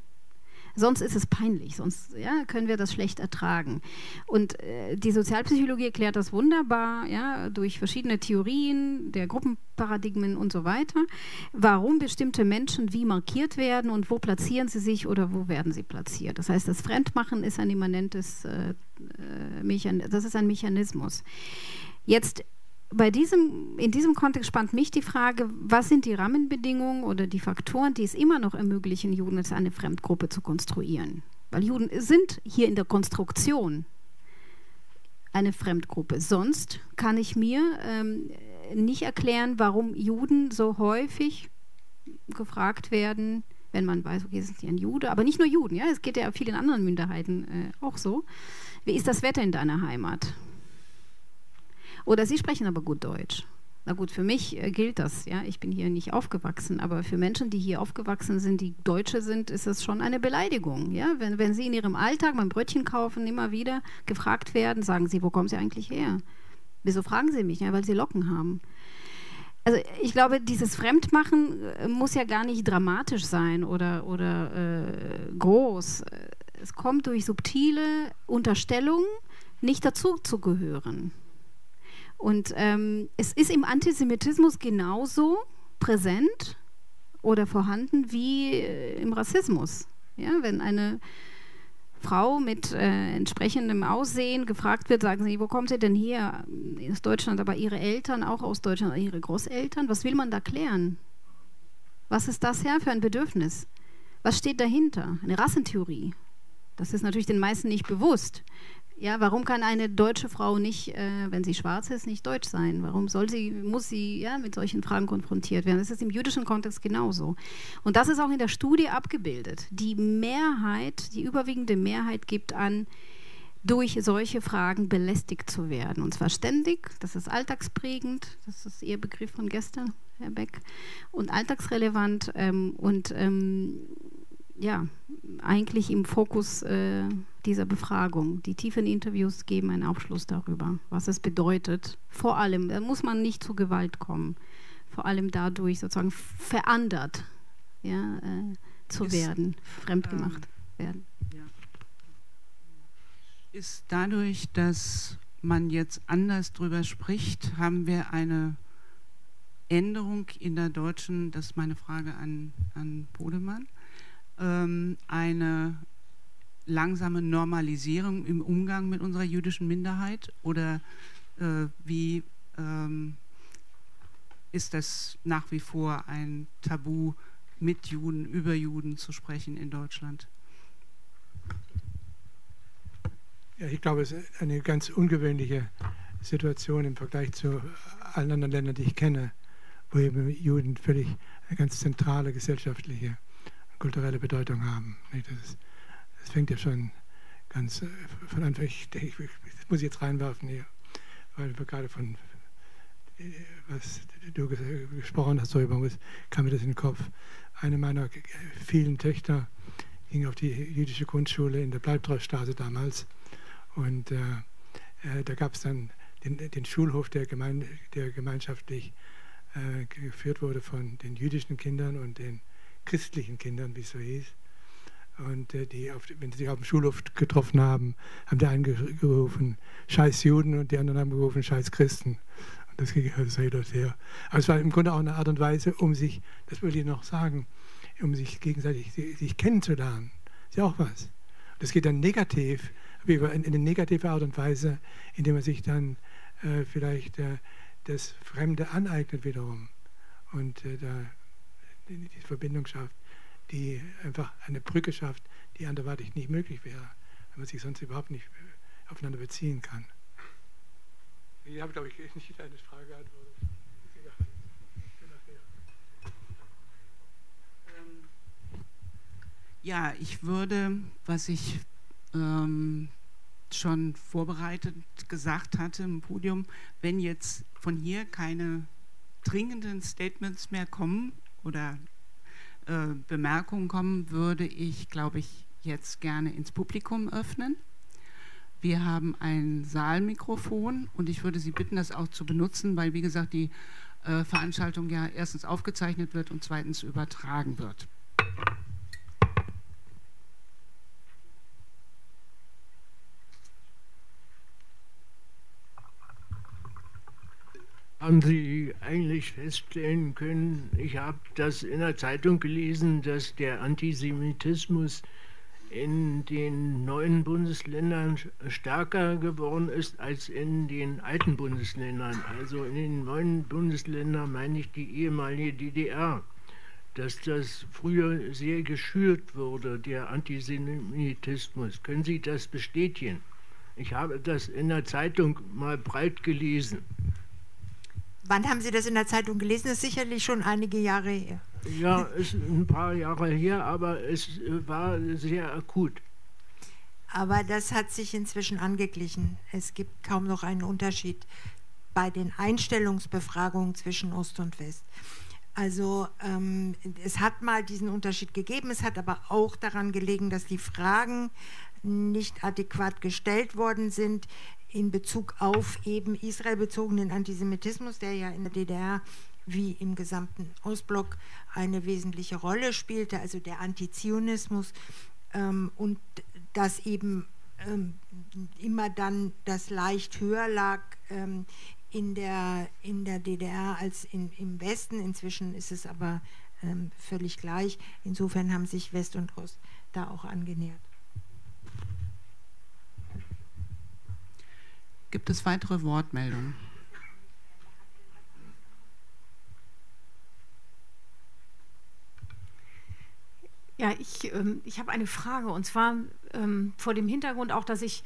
S4: Sonst ist es peinlich, sonst ja, können wir das schlecht ertragen. Und äh, die Sozialpsychologie erklärt das wunderbar, ja, durch verschiedene Theorien der Gruppenparadigmen und so weiter, warum bestimmte Menschen wie markiert werden und wo platzieren sie sich oder wo werden sie platziert. Das heißt, das Fremdmachen ist ein immanentes, äh, äh das ist ein Mechanismus. Jetzt bei diesem, in diesem Kontext spannt mich die Frage, was sind die Rahmenbedingungen oder die Faktoren, die es immer noch ermöglichen, Juden als eine Fremdgruppe zu konstruieren? Weil Juden sind hier in der Konstruktion eine Fremdgruppe. Sonst kann ich mir ähm, nicht erklären, warum Juden so häufig gefragt werden, wenn man weiß, okay, sind die ein Jude, aber nicht nur Juden, ja, es geht ja vielen anderen Minderheiten äh, auch so. Wie ist das Wetter in deiner Heimat? Oder sie sprechen aber gut Deutsch. Na gut, für mich äh, gilt das. Ja, ich bin hier nicht aufgewachsen, aber für Menschen, die hier aufgewachsen sind, die Deutsche sind, ist das schon eine Beleidigung. Ja, wenn, wenn sie in ihrem Alltag beim Brötchen kaufen immer wieder gefragt werden, sagen sie, wo kommen Sie eigentlich her? Wieso fragen Sie mich? Ja, weil Sie Locken haben. Also ich glaube, dieses Fremdmachen äh, muss ja gar nicht dramatisch sein oder, oder äh, groß. Es kommt durch subtile Unterstellungen, nicht dazu zu gehören. Und ähm, es ist im Antisemitismus genauso präsent oder vorhanden wie äh, im Rassismus. Ja, wenn eine Frau mit äh, entsprechendem Aussehen gefragt wird, sagen sie, wo kommt sie denn her? Aus Deutschland, aber ihre Eltern auch aus Deutschland, ihre Großeltern. Was will man da klären? Was ist das her für ein Bedürfnis? Was steht dahinter? Eine Rassentheorie. Das ist natürlich den meisten nicht bewusst. Ja, warum kann eine deutsche Frau nicht, äh, wenn sie schwarz ist, nicht deutsch sein? Warum soll sie, muss sie ja, mit solchen Fragen konfrontiert werden? Das ist im jüdischen Kontext genauso. Und das ist auch in der Studie abgebildet. Die Mehrheit, die überwiegende Mehrheit gibt an, durch solche Fragen belästigt zu werden. Und zwar ständig, das ist alltagsprägend, das ist Ihr Begriff von gestern, Herr Beck, und alltagsrelevant ähm, und ähm, ja, eigentlich im Fokus äh, dieser Befragung. Die tiefen Interviews geben einen Aufschluss darüber, was es bedeutet. Vor allem, da muss man nicht zu Gewalt kommen, vor allem dadurch sozusagen verändert ja, äh, zu ist, werden, fremdgemacht ähm, werden. Ja.
S1: Ist dadurch, dass man jetzt anders drüber spricht, haben wir eine Änderung in der deutschen, das ist meine Frage an, an Bodemann, ähm, eine langsame Normalisierung im Umgang mit unserer jüdischen Minderheit oder äh, wie ähm, ist das nach wie vor ein Tabu, mit Juden, über Juden zu sprechen in Deutschland?
S5: Ja, ich glaube, es ist eine ganz ungewöhnliche Situation im Vergleich zu allen anderen Ländern, die ich kenne, wo eben Juden völlig eine ganz zentrale gesellschaftliche kulturelle Bedeutung haben. Das, das fängt ja schon ganz äh, von Anfang ich, ich, das muss ich jetzt reinwerfen hier, weil wir gerade von äh, was du gesprochen hast darüber, kam mir das in den Kopf. Eine meiner vielen Töchter ging auf die jüdische Grundschule in der Bleibtreustraße damals und äh, äh, da gab es dann den, den, Schulhof, der, gemein, der gemeinschaftlich äh, geführt wurde von den jüdischen Kindern und den christlichen Kindern, wie es so hieß. Und äh, die, auf, wenn sie sich auf dem Schulhof getroffen haben, haben die einen gerufen, scheiß Juden und die anderen haben gerufen, scheiß Christen. Und das ging also hin und her. Aber es war im Grunde auch eine Art und Weise, um sich, das will ich noch sagen, um sich gegenseitig sich kennenzulernen. Ist ja auch was. Das geht dann negativ, in eine negative Art und Weise, indem man sich dann äh, vielleicht äh, das Fremde aneignet wiederum. Und äh, da die, Verbindung schafft, die einfach eine Brücke schafft, die anderweitig nicht möglich wäre, wenn man sich sonst überhaupt nicht äh, aufeinander beziehen kann. Ich habe, glaube ich, nicht deine Frage beantwortet.
S1: Ja, ich würde, was ich ähm, schon vorbereitet gesagt hatte im Podium, wenn jetzt von hier keine dringenden Statements mehr kommen, oder äh, Bemerkungen kommen, würde ich, glaube ich, jetzt gerne ins Publikum öffnen. Wir haben ein Saalmikrofon und ich würde Sie bitten, das auch zu benutzen, weil, wie gesagt, die äh, Veranstaltung ja erstens aufgezeichnet wird und zweitens übertragen wird.
S6: Haben Sie eigentlich feststellen können, ich habe das in der Zeitung gelesen, dass der Antisemitismus in den neuen Bundesländern stärker geworden ist als in den alten Bundesländern. Also in den neuen Bundesländern meine ich die ehemalige DDR, dass das früher sehr geschürt wurde, der Antisemitismus. Können Sie das bestätigen? Ich habe das in der Zeitung mal breit gelesen.
S3: Wann haben Sie das in der Zeitung gelesen? Das ist sicherlich schon einige Jahre her.
S6: Ja, ist ein paar Jahre her, aber es war sehr akut.
S3: Aber das hat sich inzwischen angeglichen. Es gibt kaum noch einen Unterschied bei den Einstellungsbefragungen zwischen Ost und West. Also ähm, es hat mal diesen Unterschied gegeben, es hat aber auch daran gelegen, dass die Fragen nicht adäquat gestellt worden sind in Bezug auf eben israelbezogenen Antisemitismus, der ja in der DDR wie im gesamten Ostblock eine wesentliche Rolle spielte, also der Antizionismus ähm, und dass eben ähm, immer dann das leicht höher lag ähm, in, der, in der DDR als in, im Westen. Inzwischen ist es aber ähm, völlig gleich. Insofern haben sich West und Ost da auch angenähert.
S1: Gibt es weitere Wortmeldungen?
S7: Ja, ich, ähm, ich habe eine Frage und zwar ähm, vor dem Hintergrund auch, dass ich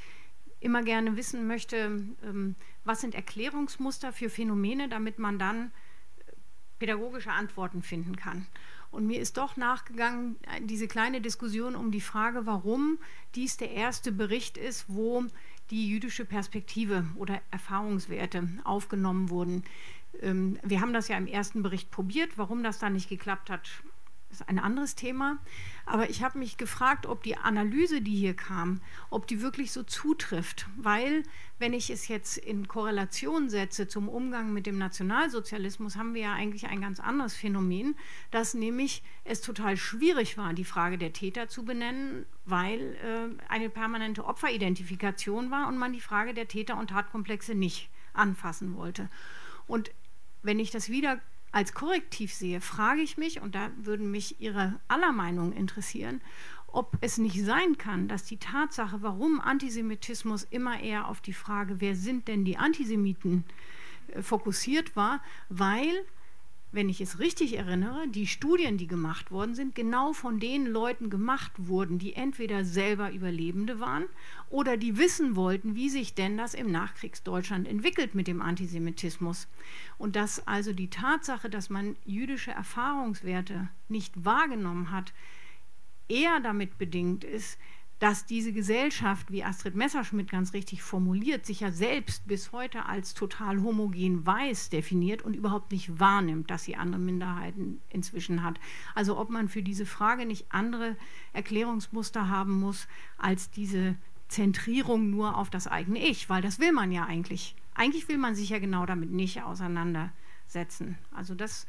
S7: immer gerne wissen möchte, ähm, was sind Erklärungsmuster für Phänomene, damit man dann äh, pädagogische Antworten finden kann. Und mir ist doch nachgegangen äh, diese kleine Diskussion um die Frage, warum dies der erste Bericht ist, wo die jüdische Perspektive oder Erfahrungswerte aufgenommen wurden. Ähm, wir haben das ja im ersten Bericht probiert. Warum das dann nicht geklappt hat, ist ein anderes Thema. Aber ich habe mich gefragt, ob die Analyse, die hier kam, ob die wirklich so zutrifft. Weil, wenn ich es jetzt in Korrelation setze zum Umgang mit dem Nationalsozialismus, haben wir ja eigentlich ein ganz anderes Phänomen, dass nämlich es total schwierig war, die Frage der Täter zu benennen, weil äh, eine permanente Opferidentifikation war und man die Frage der Täter und Tatkomplexe nicht anfassen wollte. Und wenn ich das wieder als Korrektiv sehe, frage ich mich, und da würden mich Ihre aller Meinungen interessieren, ob es nicht sein kann, dass die Tatsache, warum Antisemitismus immer eher auf die Frage, wer sind denn die Antisemiten, äh, fokussiert war, weil wenn ich es richtig erinnere, die Studien, die gemacht worden sind, genau von den Leuten gemacht wurden, die entweder selber Überlebende waren oder die wissen wollten, wie sich denn das im Nachkriegsdeutschland entwickelt mit dem Antisemitismus. Und dass also die Tatsache, dass man jüdische Erfahrungswerte nicht wahrgenommen hat, eher damit bedingt ist, dass diese Gesellschaft, wie Astrid Messerschmidt ganz richtig formuliert, sich ja selbst bis heute als total homogen weiß definiert und überhaupt nicht wahrnimmt, dass sie andere Minderheiten inzwischen hat. Also ob man für diese Frage nicht andere Erklärungsmuster haben muss als diese Zentrierung nur auf das eigene Ich, weil das will man ja eigentlich. Eigentlich will man sich ja genau damit nicht auseinandersetzen. Also das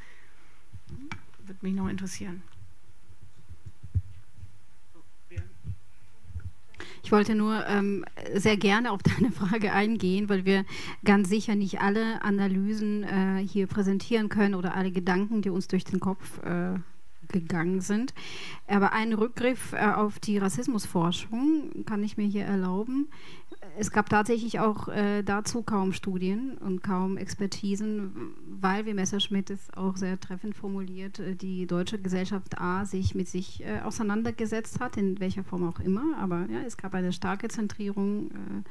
S7: würde mich noch interessieren.
S4: Ich wollte nur ähm, sehr gerne auf deine Frage eingehen, weil wir ganz sicher nicht alle Analysen äh, hier präsentieren können oder alle Gedanken, die uns durch den Kopf äh, gegangen sind. Aber einen Rückgriff äh, auf die Rassismusforschung kann ich mir hier erlauben. Es gab tatsächlich auch äh, dazu kaum Studien und kaum Expertisen, weil, wie Messerschmidt es auch sehr treffend formuliert, äh, die deutsche Gesellschaft A sich mit sich äh, auseinandergesetzt hat, in welcher Form auch immer. Aber ja, es gab eine starke Zentrierung äh,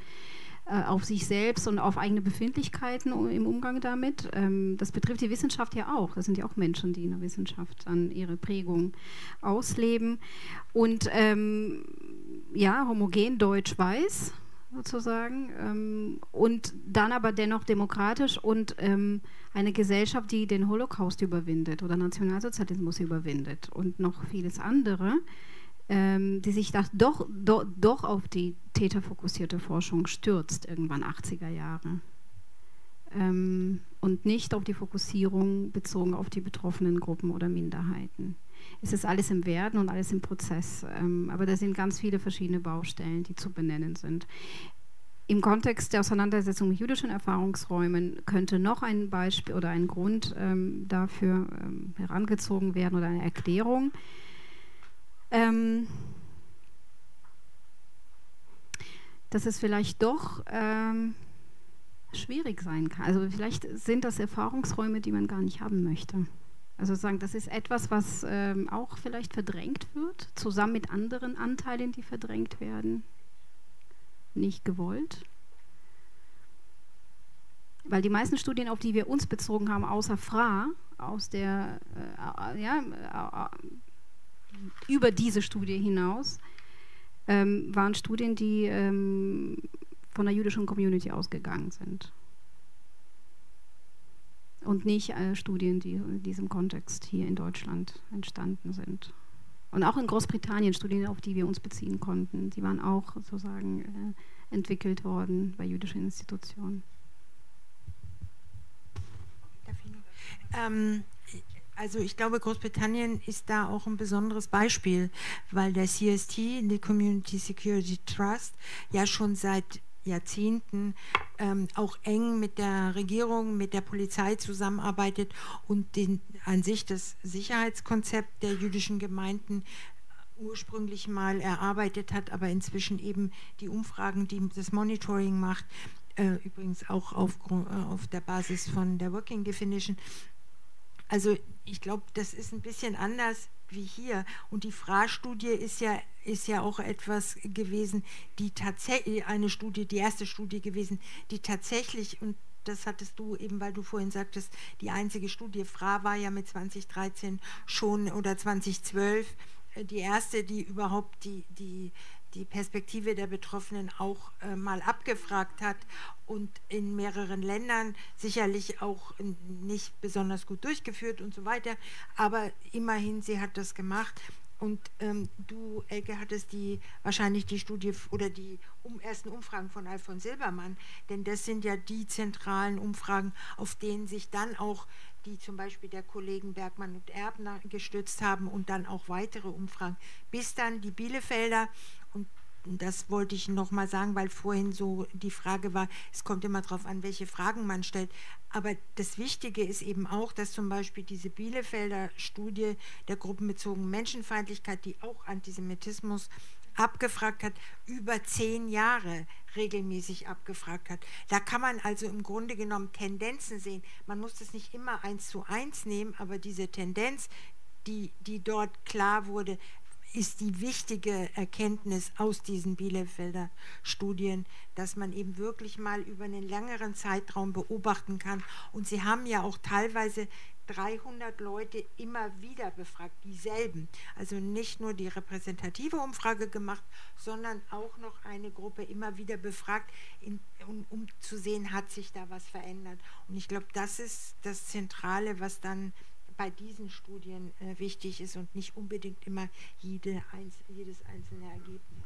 S4: äh, auf sich selbst und auf eigene Befindlichkeiten im Umgang damit. Ähm, das betrifft die Wissenschaft ja auch. Das sind ja auch Menschen, die in der Wissenschaft dann ihre Prägung ausleben. Und ähm, ja, homogen deutsch-weiß sozusagen ähm, und dann aber dennoch demokratisch und ähm, eine Gesellschaft, die den Holocaust überwindet oder Nationalsozialismus überwindet und noch vieles andere ähm, die sich doch, do, doch auf die täterfokussierte Forschung stürzt, irgendwann 80er Jahre. Ähm, und nicht auf die Fokussierung bezogen auf die betroffenen Gruppen oder Minderheiten. Es ist alles im Werden und alles im Prozess, ähm, aber da sind ganz viele verschiedene Baustellen, die zu benennen sind. Im Kontext der Auseinandersetzung mit jüdischen Erfahrungsräumen könnte noch ein Beispiel oder ein Grund ähm, dafür ähm, herangezogen werden oder eine Erklärung. Ähm, dass es vielleicht doch ähm, schwierig sein kann. Also vielleicht sind das Erfahrungsräume, die man gar nicht haben möchte. Also sagen, das ist etwas, was ähm, auch vielleicht verdrängt wird, zusammen mit anderen Anteilen, die verdrängt werden, nicht gewollt. Weil die meisten Studien, auf die wir uns bezogen haben, außer FRA, aus der, äh, ja, äh, über diese Studie hinaus, ähm, waren Studien, die ähm, von der jüdischen Community ausgegangen sind. Und nicht äh, Studien, die in diesem Kontext hier in Deutschland entstanden sind. Und auch in Großbritannien Studien, auf die wir uns beziehen konnten, die waren auch sozusagen äh, entwickelt worden bei jüdischen Institutionen.
S3: Ähm, also ich glaube, Großbritannien ist da auch ein besonderes Beispiel, weil der CST, die Community Security Trust, ja schon seit Jahrzehnten ähm, auch eng mit der Regierung, mit der Polizei zusammenarbeitet und den, an sich das Sicherheitskonzept der jüdischen Gemeinden ursprünglich mal erarbeitet hat, aber inzwischen eben die Umfragen, die das Monitoring macht, äh, übrigens auch auf, äh, auf der Basis von der Working Definition. Also ich glaube, das ist ein bisschen anders wie hier. Und die FRA-Studie ist ja, ist ja auch etwas gewesen, die tatsächlich, eine Studie, die erste Studie gewesen, die tatsächlich, und das hattest du eben, weil du vorhin sagtest, die einzige Studie, FRA war ja mit 2013 schon oder 2012 äh, die erste, die überhaupt die, die, die Perspektive der Betroffenen auch äh, mal abgefragt hat und in mehreren Ländern sicherlich auch nicht besonders gut durchgeführt und so weiter. Aber immerhin, sie hat das gemacht. Und ähm, du, Elke, hattest die wahrscheinlich die Studie oder die um, ersten Umfragen von Alfons Silbermann, denn das sind ja die zentralen Umfragen, auf denen sich dann auch die zum Beispiel der Kollegen Bergmann und Erbner gestützt haben und dann auch weitere Umfragen, bis dann die Bielefelder das wollte ich noch mal sagen, weil vorhin so die Frage war, es kommt immer darauf an, welche Fragen man stellt. Aber das Wichtige ist eben auch, dass zum Beispiel diese Bielefelder Studie der gruppenbezogenen Menschenfeindlichkeit, die auch Antisemitismus abgefragt hat, über zehn Jahre regelmäßig abgefragt hat. Da kann man also im Grunde genommen Tendenzen sehen. Man muss das nicht immer eins zu eins nehmen, aber diese Tendenz, die, die dort klar wurde, ist die wichtige Erkenntnis aus diesen Bielefelder Studien, dass man eben wirklich mal über einen längeren Zeitraum beobachten kann. Und sie haben ja auch teilweise 300 Leute immer wieder befragt, dieselben. Also nicht nur die repräsentative Umfrage gemacht, sondern auch noch eine Gruppe immer wieder befragt, in, um, um, zu sehen, hat sich da was verändert. Und ich glaube, das ist das Zentrale, was dann bei diesen Studien äh, wichtig ist und nicht unbedingt immer jede, eins, jedes einzelne Ergebnis.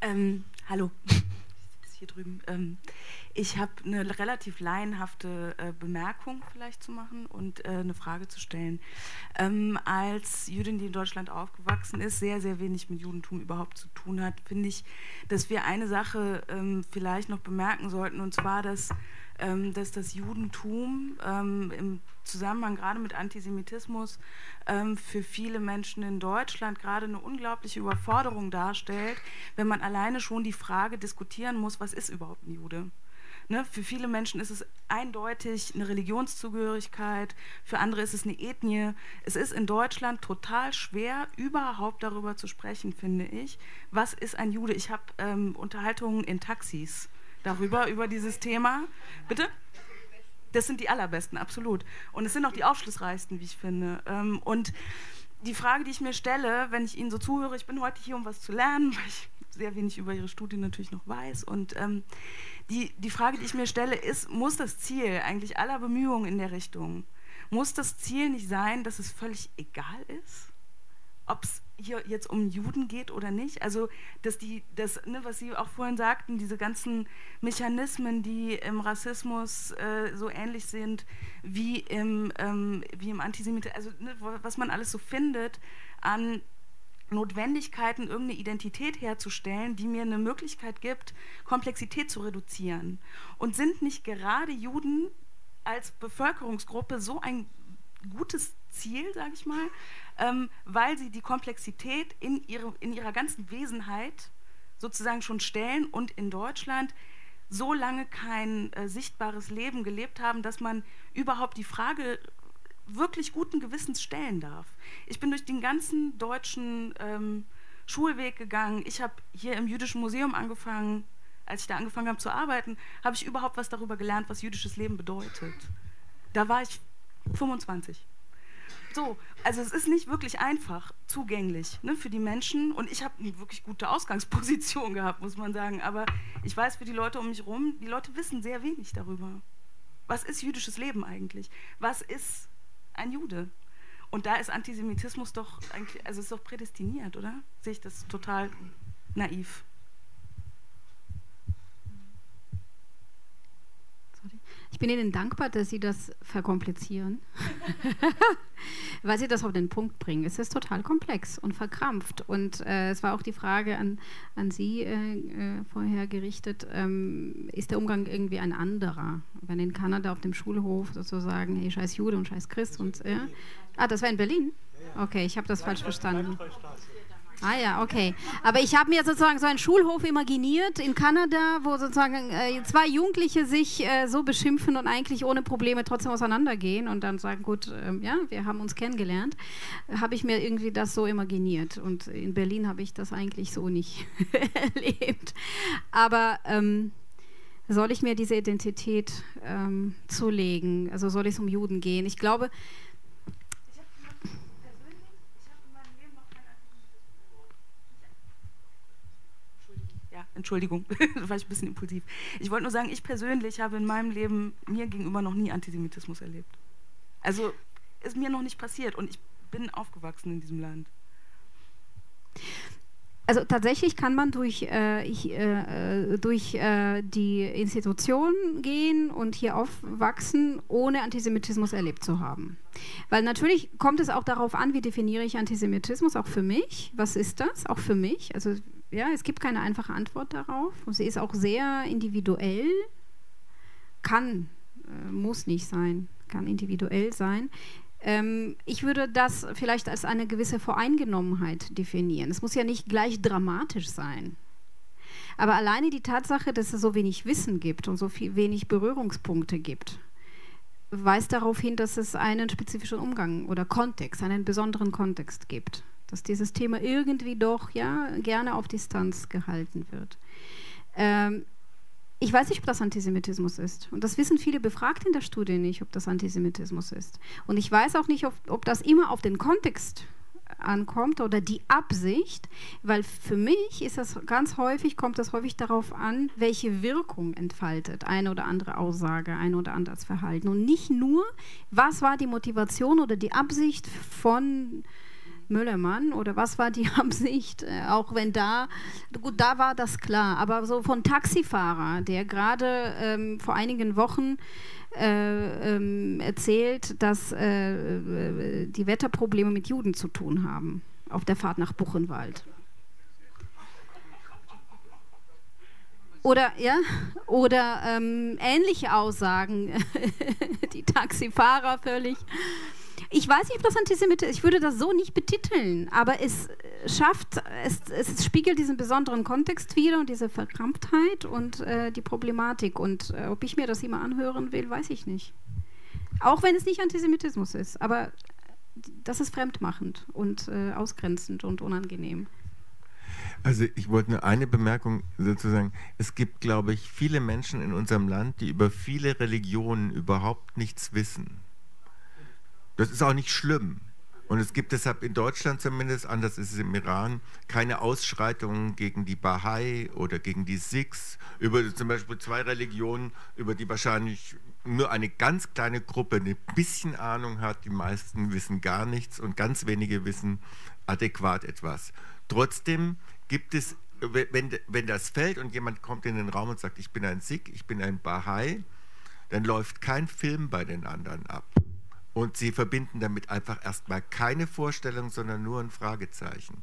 S8: Ähm, hallo, hier drüben. Ähm, ich habe eine relativ laienhafte äh, Bemerkung vielleicht zu machen und äh, eine Frage zu stellen. Ähm, als Jüdin, die in Deutschland aufgewachsen ist, sehr, sehr wenig mit Judentum überhaupt zu tun hat, finde ich, dass wir eine Sache ähm, vielleicht noch bemerken sollten, und zwar, dass ähm, dass das Judentum ähm, im Zusammenhang gerade mit Antisemitismus ähm, für viele Menschen in Deutschland gerade eine unglaubliche Überforderung darstellt, wenn man alleine schon die Frage diskutieren muss, was ist überhaupt ein Jude? Ne, für viele Menschen ist es eindeutig eine Religionszugehörigkeit, für andere ist es eine Ethnie. Es ist in Deutschland total schwer, überhaupt darüber zu sprechen, finde ich. Was ist ein Jude? Ich habe ähm, Unterhaltungen in Taxis darüber, über dieses Thema. Bitte? Das sind die allerbesten, absolut. Und es sind auch die aufschlussreichsten, wie ich finde. Ähm, und die Frage, die ich mir stelle, wenn ich Ihnen so zuhöre, ich bin heute hier, um was zu lernen, weil ich sehr wenig über Ihre Studie natürlich noch weiß. Und ähm, die, die Frage, die ich mir stelle, ist, muss das Ziel eigentlich aller Bemühungen in der Richtung, muss das Ziel nicht sein, dass es völlig egal ist? Ob es hier jetzt um Juden geht oder nicht. Also, dass die, das, ne, was Sie auch vorhin sagten, diese ganzen Mechanismen, die im Rassismus äh, so ähnlich sind wie im, ähm, wie im Antisemitismus, also ne, was man alles so findet an Notwendigkeiten, irgendeine Identität herzustellen, die mir eine Möglichkeit gibt, Komplexität zu reduzieren. Und sind nicht gerade Juden als Bevölkerungsgruppe so ein gutes Ziel, sage ich mal, ähm, weil sie die Komplexität in, ihre, in ihrer ganzen Wesenheit sozusagen schon stellen und in Deutschland so lange kein äh, sichtbares Leben gelebt haben, dass man überhaupt die Frage wirklich guten Gewissens stellen darf. Ich bin durch den ganzen deutschen ähm, Schulweg gegangen. Ich habe hier im Jüdischen Museum angefangen. Als ich da angefangen habe zu arbeiten, habe ich überhaupt was darüber gelernt, was jüdisches Leben bedeutet. Da war ich 25. So, also es ist nicht wirklich einfach zugänglich ne, für die Menschen und ich habe eine wirklich gute Ausgangsposition gehabt, muss man sagen. Aber ich weiß für die Leute um mich herum, die Leute wissen sehr wenig darüber. Was ist jüdisches Leben eigentlich? Was ist ein Jude? Und da ist Antisemitismus doch eigentlich, also ist doch prädestiniert, oder? Sehe ich das total naiv.
S4: Ich bin Ihnen dankbar, dass Sie das verkomplizieren, weil Sie das auf den Punkt bringen. Es ist total komplex und verkrampft. Und äh, es war auch die Frage an, an Sie äh, äh, vorher gerichtet, ähm, ist der Umgang irgendwie ein anderer? Wenn in Kanada auf dem Schulhof sozusagen, hey, scheiß Jude und scheiß Christ und... Ah, das war in Berlin? Okay, ich habe das falsch verstanden. Ah ja, okay. Aber ich habe mir sozusagen so einen Schulhof imaginiert in Kanada, wo sozusagen äh, zwei Jugendliche sich äh, so beschimpfen und eigentlich ohne Probleme trotzdem auseinandergehen und dann sagen, gut, äh, ja, wir haben uns kennengelernt. Habe ich mir irgendwie das so imaginiert. Und in Berlin habe ich das eigentlich so nicht erlebt. Aber ähm, soll ich mir diese Identität ähm, zulegen? Also soll es um Juden gehen? Ich glaube,
S8: Entschuldigung, da war ich ein bisschen impulsiv. Ich wollte nur sagen, ich persönlich habe in meinem Leben mir gegenüber noch nie Antisemitismus erlebt. Also ist mir noch nicht passiert und ich bin aufgewachsen in diesem Land.
S4: Also tatsächlich kann man durch, äh, ich, äh, durch äh, die Institution gehen und hier aufwachsen, ohne Antisemitismus erlebt zu haben. Weil natürlich kommt es auch darauf an, wie definiere ich Antisemitismus, auch für mich. Was ist das? Auch für mich. Also ja, es gibt keine einfache Antwort darauf. Sie ist auch sehr individuell, kann, äh, muss nicht sein, kann individuell sein. Ähm, ich würde das vielleicht als eine gewisse Voreingenommenheit definieren. Es muss ja nicht gleich dramatisch sein. Aber alleine die Tatsache, dass es so wenig Wissen gibt und so viel, wenig Berührungspunkte gibt, weist darauf hin, dass es einen spezifischen Umgang oder Kontext, einen besonderen Kontext gibt dass dieses Thema irgendwie doch ja gerne auf Distanz gehalten wird. Ähm, ich weiß nicht, ob das Antisemitismus ist. Und das wissen viele Befragte in der Studie nicht, ob das Antisemitismus ist. Und ich weiß auch nicht, ob, ob das immer auf den Kontext ankommt oder die Absicht, weil für mich ist das ganz häufig, kommt das häufig darauf an, welche Wirkung entfaltet eine oder andere Aussage, ein oder anderes Verhalten. Und nicht nur, was war die Motivation oder die Absicht von Müllermann oder was war die Absicht? Äh, auch wenn da, gut, da war das klar, aber so von Taxifahrer, der gerade ähm, vor einigen Wochen äh, ähm, erzählt, dass äh, äh, die Wetterprobleme mit Juden zu tun haben auf der Fahrt nach Buchenwald. Oder, ja, oder ähm, ähnliche Aussagen, die Taxifahrer völlig ich weiß nicht, ob das Antisemitismus ist. Ich würde das so nicht betiteln, aber es schafft, es, es spiegelt diesen besonderen Kontext wieder und diese Verkrampftheit und äh, die Problematik. Und äh, ob ich mir das immer anhören will, weiß ich nicht. Auch wenn es nicht Antisemitismus ist, aber das ist fremdmachend und äh, ausgrenzend und unangenehm.
S2: Also ich wollte nur eine Bemerkung sozusagen. Es gibt, glaube ich, viele Menschen in unserem Land, die über viele Religionen überhaupt nichts wissen. Das ist auch nicht schlimm. Und es gibt deshalb in Deutschland zumindest, anders ist es im Iran, keine Ausschreitungen gegen die Bahai oder gegen die Sikhs, über zum Beispiel zwei Religionen, über die wahrscheinlich nur eine ganz kleine Gruppe ein bisschen Ahnung hat. Die meisten wissen gar nichts und ganz wenige wissen adäquat etwas. Trotzdem gibt es, wenn, wenn das fällt und jemand kommt in den Raum und sagt, ich bin ein Sikh, ich bin ein Bahai, dann läuft kein Film bei den anderen ab. Und sie verbinden damit einfach erstmal keine Vorstellung, sondern nur ein Fragezeichen.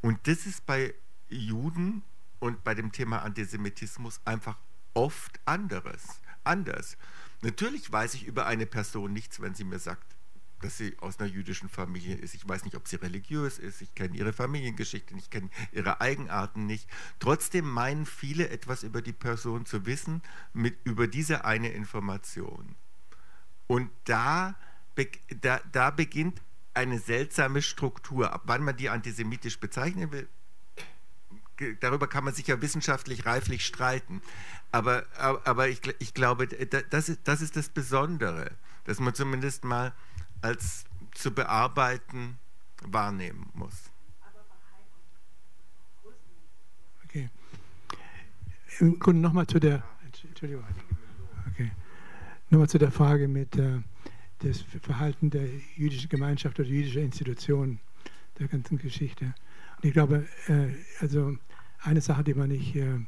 S2: Und das ist bei Juden und bei dem Thema Antisemitismus einfach oft anderes, anders. Natürlich weiß ich über eine Person nichts, wenn sie mir sagt, dass sie aus einer jüdischen Familie ist. Ich weiß nicht, ob sie religiös ist. Ich kenne ihre Familiengeschichte ich kenne ihre Eigenarten nicht. Trotzdem meinen viele etwas über die Person zu wissen, mit, über diese eine Information. Und da, da, da beginnt eine seltsame Struktur. Ab wann man die antisemitisch bezeichnen will, darüber kann man sich ja wissenschaftlich reiflich streiten. Aber, aber ich, ich glaube, das ist, das ist das Besondere, dass man zumindest mal als zu bearbeiten wahrnehmen muss.
S5: Okay. Im Grunde nochmal zu der, Entschuldigung. Okay. Nochmal zu der Frage mit äh, das Verhalten der jüdischen Gemeinschaft oder jüdischer Institutionen der ganzen Geschichte. Und ich glaube, äh, also eine Sache, die man nicht äh,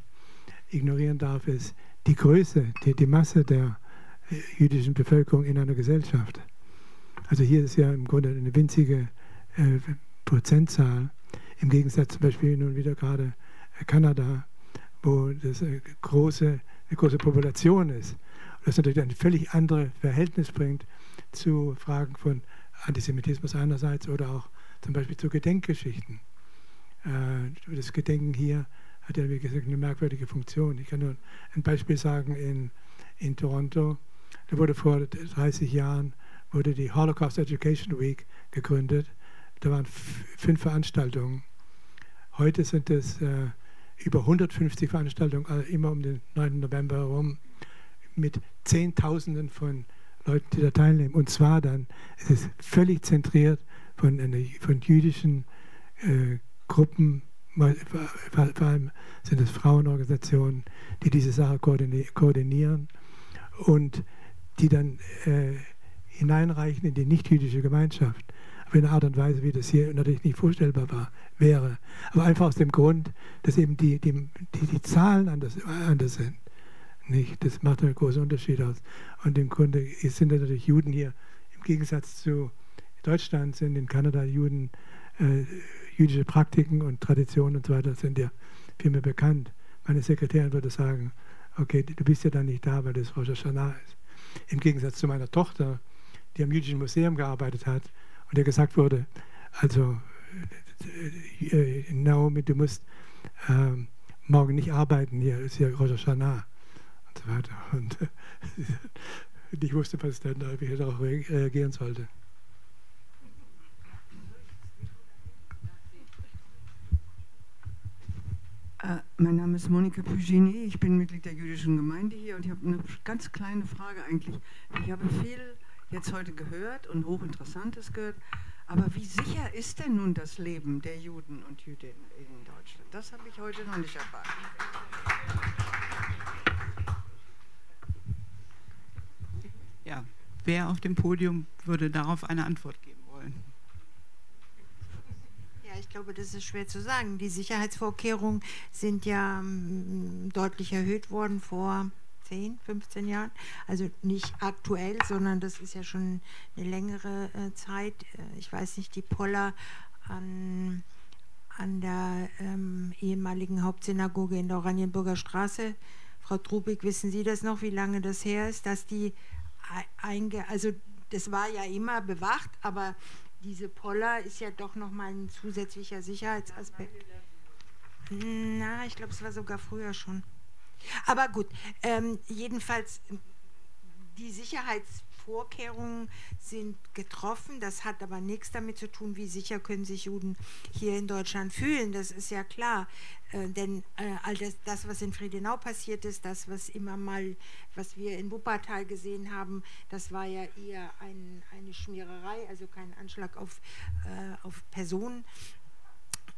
S5: ignorieren darf, ist die Größe, die, die Masse der äh, jüdischen Bevölkerung in einer Gesellschaft. Also hier ist ja im Grunde eine winzige Prozentzahl, im Gegensatz zum Beispiel nun wieder gerade Kanada, wo das äh, große, eine große Population ist. Das natürlich ein völlig anderes Verhältnis bringt zu Fragen von Antisemitismus einerseits oder auch zum Beispiel zu Gedenkgeschichten. Äh, das Gedenken hier hat ja, wie gesagt, eine merkwürdige Funktion. Ich kann nur ein Beispiel sagen, in, in Toronto, da wurde vor 30 Jahren wurde die Holocaust Education Week gegründet. Da waren fünf Veranstaltungen. Heute sind es äh, über 150 Veranstaltungen, also immer um den 9. November herum, mit Zehntausenden von Leuten, die da teilnehmen. Und zwar dann, es ist völlig zentriert von, von jüdischen äh, Gruppen, vor allem sind es Frauenorganisationen, die diese Sache koordinieren und die dann äh, hineinreichen in die nichtjüdische Gemeinschaft. Auf eine Art und Weise, wie das hier natürlich nicht vorstellbar war, wäre. Aber einfach aus dem Grund, dass eben die, die, die, die Zahlen anders, anders sind. Nicht? Das macht einen großen Unterschied aus. Und im Grunde sind natürlich Juden hier, im Gegensatz zu Deutschland sind in Kanada Juden äh, jüdische Praktiken und Traditionen und so weiter sind ja viel mehr bekannt. Meine Sekretärin würde sagen, okay, du bist ja dann nicht da, weil das Rosh Hashanah ist. Im Gegensatz zu meiner Tochter, die am Jüdischen Museum gearbeitet hat und der gesagt wurde, also äh, äh, Naomi, du musst äh, morgen nicht arbeiten, hier ist ja Rosh Hashanah und. Und ich wusste, was dann, wie ich darauf reagieren sollte.
S9: Äh, mein Name ist Monika Pugini, ich bin Mitglied der jüdischen Gemeinde hier und ich habe eine ganz kleine Frage eigentlich. Ich habe viel jetzt heute gehört und hochinteressantes gehört, aber wie sicher ist denn nun das Leben der Juden und Jüdinnen in Deutschland? Das habe ich heute noch nicht erfahren.
S1: Ja, wer auf dem Podium würde darauf eine Antwort geben?
S3: Ja, ich glaube, das ist schwer zu sagen. Die Sicherheitsvorkehrungen sind ja ähm, deutlich erhöht worden vor 10, 15 Jahren. Also nicht aktuell, sondern das ist ja schon eine längere äh, Zeit. Äh, ich weiß nicht, die Poller an, an der ähm, ehemaligen Hauptsynagoge in der Oranienburger Straße. Frau Trubig, wissen Sie das noch, wie lange das her ist, dass die einge... Also das war ja immer bewacht, aber diese Poller ist ja doch nochmal ein zusätzlicher Sicherheitsaspekt. Na, ich glaube, es war sogar früher schon. Aber gut, ähm, jedenfalls die Sicherheitsvorkehrungen sind getroffen. Das hat aber nichts damit zu tun, wie sicher können sich Juden hier in Deutschland fühlen. Das ist ja klar. Äh, denn äh, all das, das, was in Friedenau passiert ist, das, was immer mal, was wir in Wuppertal gesehen haben, das war ja eher ein, eine Schmiererei, also kein Anschlag auf, äh, auf Personen.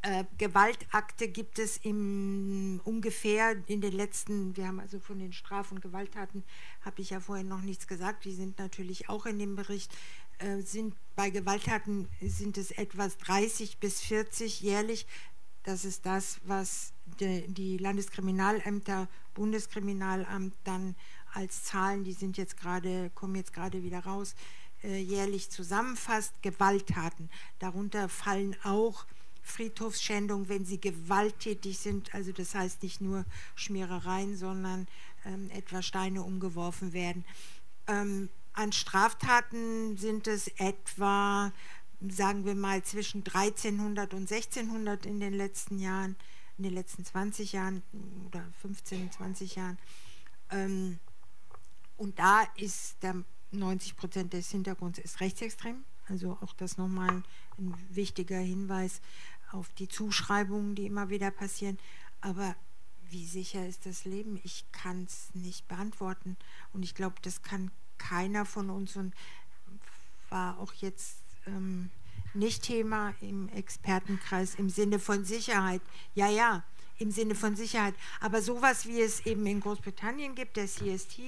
S3: Äh, Gewaltakte gibt es im, ungefähr in den letzten, wir haben also von den Straf- und Gewalttaten, habe ich ja vorhin noch nichts gesagt, die sind natürlich auch in dem Bericht, äh, sind bei Gewalttaten sind es etwas 30 bis 40 jährlich. Das ist das, was de, die Landeskriminalämter, Bundeskriminalamt dann als Zahlen, die sind jetzt gerade, kommen jetzt gerade wieder raus, äh, jährlich zusammenfasst. Gewalttaten. Darunter fallen auch Friedhofsschändungen, wenn sie gewalttätig sind, also das heißt nicht nur Schmierereien, sondern ähm, etwa Steine umgeworfen werden. Ähm, an Straftaten sind es etwa, sagen wir mal, zwischen 1300 und 1600 in den letzten Jahren, in den letzten 20 Jahren oder 15, 20 Jahren. Ähm, und da ist der 90 Prozent des Hintergrunds ist rechtsextrem. Also auch das nochmal ein wichtiger Hinweis auf die Zuschreibungen, die immer wieder passieren. Aber wie sicher ist das Leben? Ich kann es nicht beantworten. Und ich glaube, das kann keiner von uns und war auch jetzt ähm, nicht Thema im Expertenkreis im Sinne von Sicherheit. Ja, ja, im Sinne von Sicherheit. Aber sowas, wie es eben in Großbritannien gibt, der CST,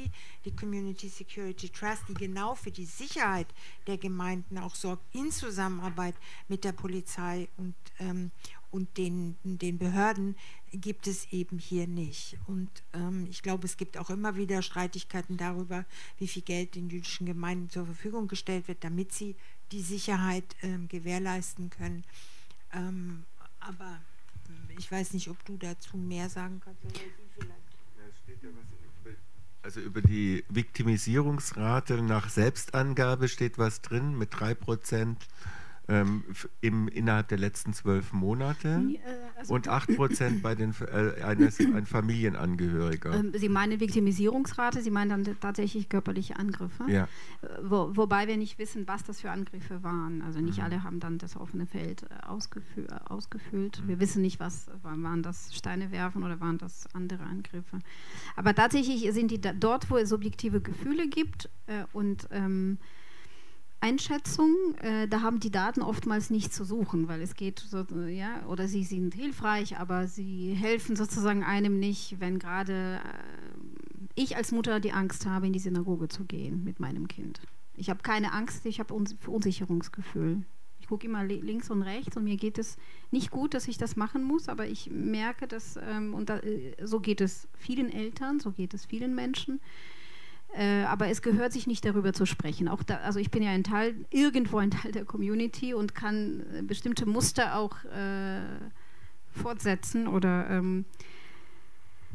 S3: die Community Security Trust, die genau für die Sicherheit der Gemeinden auch sorgt, in Zusammenarbeit mit der Polizei und, ähm, und den, den Behörden, gibt es eben hier nicht. Und ähm, ich glaube, es gibt auch immer wieder Streitigkeiten darüber, wie viel Geld den jüdischen Gemeinden zur Verfügung gestellt wird, damit sie die Sicherheit ähm, gewährleisten können. Ähm, aber ich weiß nicht, ob du dazu mehr sagen kannst oder vielleicht.
S2: Also über die Viktimisierungsrate nach Selbstangabe steht was drin mit 3 Prozent ähm, im, innerhalb der letzten zwölf Monate äh, also und 8 Prozent bei den äh, eines ein Familienangehöriger.
S4: Ähm, Sie meinen Viktimisierungsrate, Sie meinen dann tatsächlich körperliche Angriffe,
S2: ja.
S4: Äh, wo, wobei wir nicht wissen, was das für Angriffe waren. Also nicht mhm. alle haben dann das offene Feld äh, ausgefü ausgefüllt. Mhm. Wir wissen nicht, was waren das Steine werfen oder waren das andere Angriffe. Aber tatsächlich sind die da, dort, wo es subjektive Gefühle gibt äh, und ähm, Einschätzung, äh, da haben die Daten oftmals nicht zu suchen, weil es geht, so, ja, oder sie sind hilfreich, aber sie helfen sozusagen einem nicht, wenn gerade äh, ich als Mutter die Angst habe, in die Synagoge zu gehen mit meinem Kind. Ich habe keine Angst, ich habe Uns Verunsicherungsgefühl. Ich gucke immer links und rechts und mir geht es nicht gut, dass ich das machen muss, aber ich merke, dass, ähm, und da, äh, so geht es vielen Eltern, so geht es vielen Menschen, äh, aber es gehört sich nicht darüber zu sprechen. Auch da, also ich bin ja ein Teil, irgendwo ein Teil der Community und kann äh, bestimmte Muster auch äh, fortsetzen oder ähm,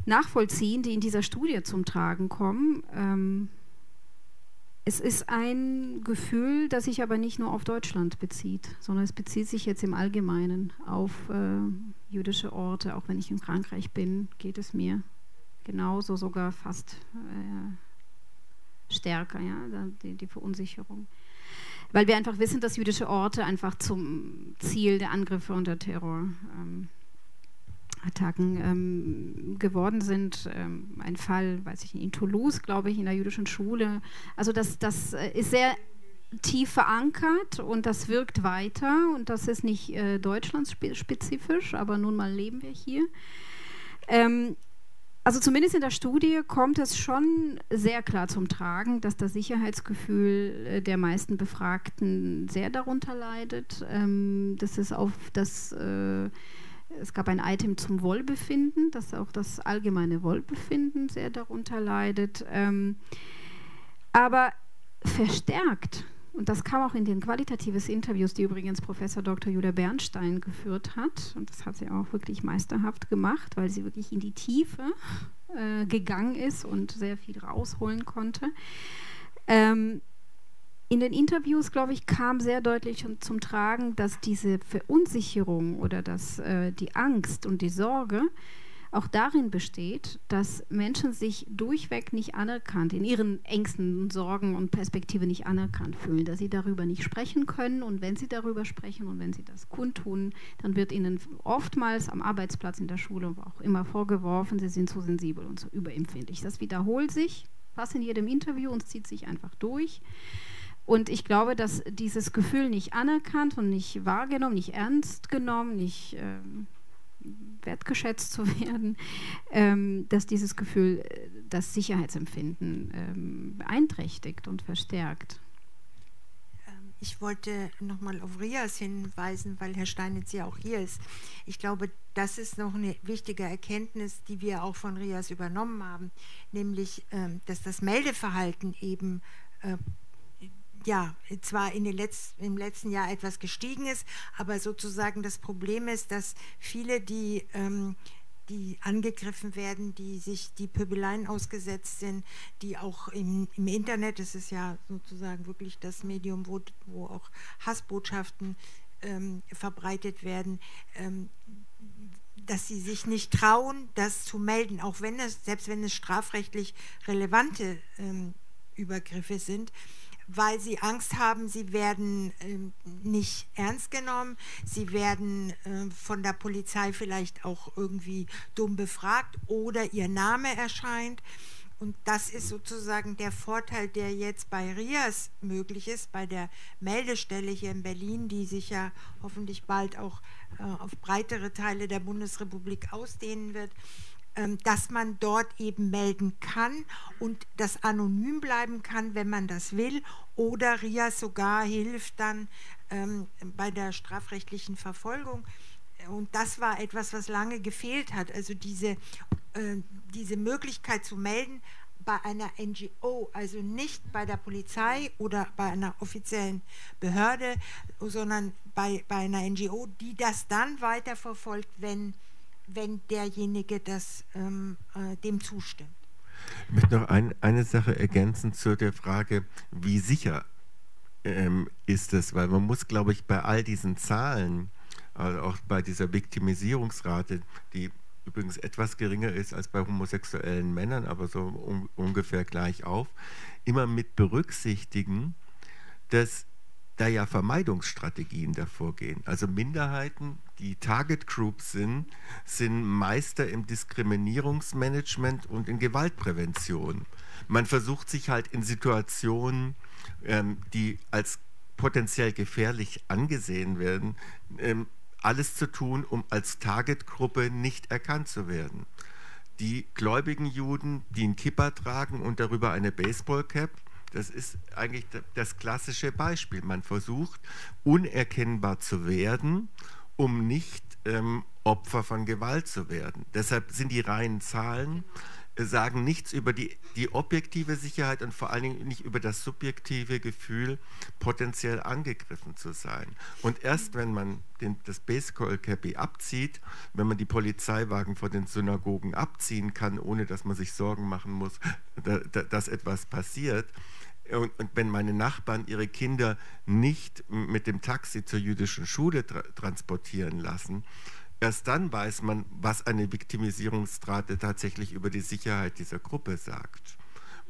S4: nachvollziehen, die in dieser Studie zum Tragen kommen. Ähm, es ist ein Gefühl, das sich aber nicht nur auf Deutschland bezieht, sondern es bezieht sich jetzt im Allgemeinen auf äh, jüdische Orte. Auch wenn ich in Frankreich bin, geht es mir genauso, sogar fast äh, stärker, ja, die, die Verunsicherung. Weil wir einfach wissen, dass jüdische Orte einfach zum Ziel der Angriffe und der Terrorattacken ähm, ähm, geworden sind. Ähm, ein Fall, weiß ich nicht, in Toulouse, glaube ich, in der jüdischen Schule. Also das, das äh, ist sehr tief verankert und das wirkt weiter und das ist nicht äh, deutschlandsspezifisch, aber nun mal leben wir hier. Ähm, also zumindest in der Studie kommt es schon sehr klar zum Tragen, dass das Sicherheitsgefühl äh, der meisten Befragten sehr darunter leidet. Ähm, das ist auf das äh, es gab ein Item zum Wohlbefinden, dass auch das allgemeine Wohlbefinden sehr darunter leidet. Ähm, aber verstärkt und das kam auch in den qualitatives Interviews, die übrigens Professor Dr. Julia Bernstein geführt hat. Und das hat sie auch wirklich meisterhaft gemacht, weil sie wirklich in die Tiefe äh, gegangen ist und sehr viel rausholen konnte. Ähm, in den Interviews, glaube ich, kam sehr deutlich zum Tragen, dass diese Verunsicherung oder dass äh, die Angst und die Sorge auch darin besteht, dass Menschen sich durchweg nicht anerkannt, in ihren Ängsten, Sorgen und Perspektive nicht anerkannt fühlen, dass sie darüber nicht sprechen können und wenn sie darüber sprechen und wenn sie das kundtun, dann wird ihnen oftmals am Arbeitsplatz in der Schule wo auch immer vorgeworfen, sie sind zu sensibel und zu überempfindlich. Das wiederholt sich fast in jedem Interview und zieht sich einfach durch. Und ich glaube, dass dieses Gefühl nicht anerkannt und nicht wahrgenommen, nicht ernst genommen, nicht äh, wertgeschätzt zu werden, ähm, dass dieses Gefühl äh, das Sicherheitsempfinden ähm, beeinträchtigt und verstärkt.
S3: Ähm, ich wollte nochmal auf Rias hinweisen, weil Herr Steinitz ja auch hier ist. Ich glaube, das ist noch eine wichtige Erkenntnis, die wir auch von Rias übernommen haben, nämlich, ähm, dass das Meldeverhalten eben äh, ja, zwar in den Letz-, im letzten Jahr etwas gestiegen ist, aber sozusagen das Problem ist, dass viele, die, ähm, die angegriffen werden, die sich die Pöbeleien ausgesetzt sind, die auch im, im Internet, das ist ja sozusagen wirklich das Medium, wo, wo auch Hassbotschaften ähm, verbreitet werden, ähm, dass sie sich nicht trauen, das zu melden, auch wenn es, selbst wenn es strafrechtlich relevante ähm, Übergriffe sind, weil sie Angst haben, sie werden ähm, nicht ernst genommen, sie werden äh, von der Polizei vielleicht auch irgendwie dumm befragt oder ihr Name erscheint. Und das ist sozusagen der Vorteil, der jetzt bei RIAS möglich ist, bei der Meldestelle hier in Berlin, die sich ja hoffentlich bald auch äh, auf breitere Teile der Bundesrepublik ausdehnen wird, ähm, dass man dort eben melden kann und das anonym bleiben kann, wenn man das will. Oder RIAS sogar hilft dann ähm, bei der strafrechtlichen Verfolgung. Und das war etwas, was lange gefehlt hat. Also diese, äh, diese Möglichkeit zu melden bei einer NGO, also nicht bei der Polizei oder bei einer offiziellen Behörde, sondern bei, bei einer NGO, die das dann weiterverfolgt, wenn, wenn derjenige das, ähm, äh, dem zustimmt.
S2: Ich möchte noch ein, eine Sache ergänzen zu der Frage, wie sicher ähm, ist es, weil man muss, glaube ich, bei all diesen Zahlen, also auch bei dieser Viktimisierungsrate, die übrigens etwas geringer ist als bei homosexuellen Männern, aber so um, ungefähr gleich auf, immer mit berücksichtigen, dass da ja Vermeidungsstrategien davor gehen. Also Minderheiten, die Target Groups sind, sind Meister im Diskriminierungsmanagement und in Gewaltprävention. Man versucht sich halt in Situationen, ähm, die als potenziell gefährlich angesehen werden, ähm, alles zu tun, um als Targetgruppe nicht erkannt zu werden. Die gläubigen Juden, die einen Kipper tragen und darüber eine Baseballcap, das ist eigentlich das klassische Beispiel. Man versucht, unerkennbar zu werden, um nicht ähm, Opfer von Gewalt zu werden. Deshalb sind die reinen Zahlen sagen nichts über die, die objektive Sicherheit und vor allen Dingen nicht über das subjektive Gefühl, potenziell angegriffen zu sein. Und erst wenn man den, das Baseball Cappy abzieht, wenn man die Polizeiwagen vor den Synagogen abziehen kann, ohne dass man sich Sorgen machen muss, da, da, dass etwas passiert, und, und, wenn meine Nachbarn ihre Kinder nicht mit dem Taxi zur jüdischen Schule tra transportieren lassen, Erst dann weiß man, was eine Viktimisierungsrate tatsächlich über die Sicherheit dieser Gruppe sagt.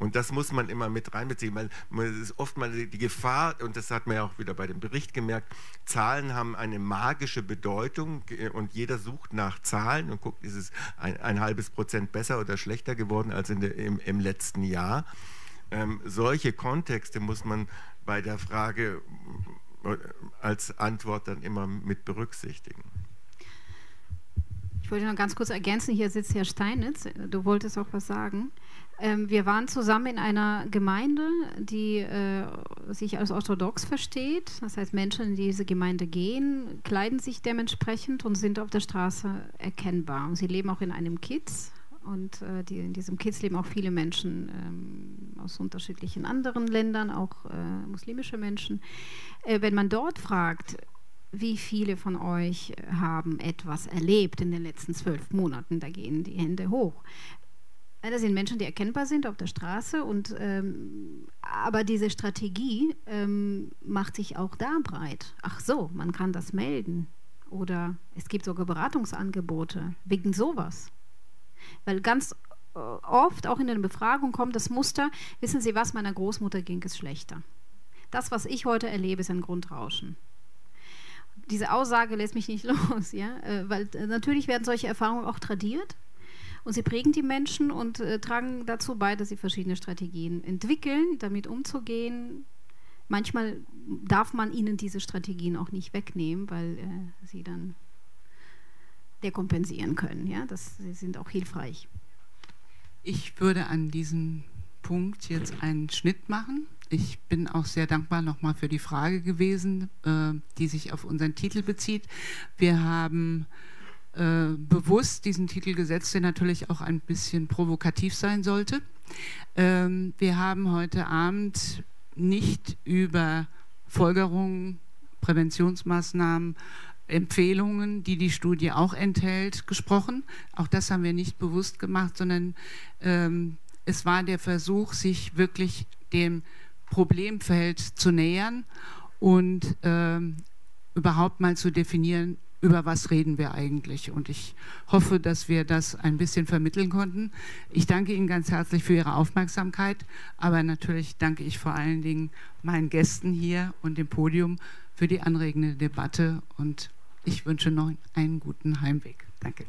S2: Und das muss man immer mit reinbeziehen, weil man ist oft mal die Gefahr, und das hat man ja auch wieder bei dem Bericht gemerkt, Zahlen haben eine magische Bedeutung und jeder sucht nach Zahlen und guckt, ist es ein, ein halbes Prozent besser oder schlechter geworden als der, im, im, letzten Jahr. Ähm, solche Kontexte muss man bei der Frage äh, als Antwort dann immer mit berücksichtigen.
S4: Ich wollte noch ganz kurz ergänzen, hier sitzt Herr Steinitz, du wolltest auch was sagen. Ähm, wir waren zusammen in einer Gemeinde, die äh, sich als orthodox versteht. Das heißt, Menschen in diese Gemeinde gehen, kleiden sich dementsprechend und sind auf der Straße erkennbar. Und sie leben auch in einem Kids. Und äh, die, in diesem Kids leben auch viele Menschen ähm, aus unterschiedlichen anderen Ländern, auch äh, muslimische Menschen. Äh, wenn man dort fragt, wie viele von euch haben etwas erlebt in den letzten zwölf Monaten? Da gehen die Hände hoch. Das sind Menschen, die erkennbar sind auf der Straße, und, ähm, aber diese Strategie ähm, macht sich auch da breit. Ach so, man kann das melden. Oder es gibt sogar Beratungsangebote wegen sowas. Weil ganz äh, oft auch in den Befragungen kommt das Muster, wissen Sie was, meiner Großmutter ging es schlechter. Das, was ich heute erlebe, ist ein Grundrauschen diese Aussage lässt mich nicht los, ja, äh, weil äh, natürlich werden solche Erfahrungen auch tradiert und sie prägen die Menschen und äh, tragen dazu bei, dass sie verschiedene Strategien entwickeln, damit umzugehen. Manchmal darf man ihnen diese Strategien auch nicht wegnehmen, weil äh, sie dann dekompensieren können. Ja? Das, sie sind auch hilfreich.
S1: Ich würde an diesem Punkt jetzt einen Schnitt machen ich bin auch sehr dankbar nochmal für die Frage gewesen, äh, die sich auf unseren Titel bezieht. Wir haben äh, bewusst diesen Titel gesetzt, der natürlich auch ein bisschen provokativ sein sollte. Ähm, wir haben heute Abend nicht über Folgerungen, Präventionsmaßnahmen, Empfehlungen, die die Studie auch enthält, gesprochen. Auch das haben wir nicht bewusst gemacht, sondern ähm, es war der Versuch, sich wirklich dem Problemfeld zu nähern und ähm, überhaupt mal zu definieren, über was reden wir eigentlich. Und ich hoffe, dass wir das ein bisschen vermitteln konnten. Ich danke Ihnen ganz herzlich für Ihre Aufmerksamkeit, aber natürlich danke ich vor allen Dingen meinen Gästen hier und dem Podium für die anregende Debatte und ich wünsche noch einen guten Heimweg. Danke.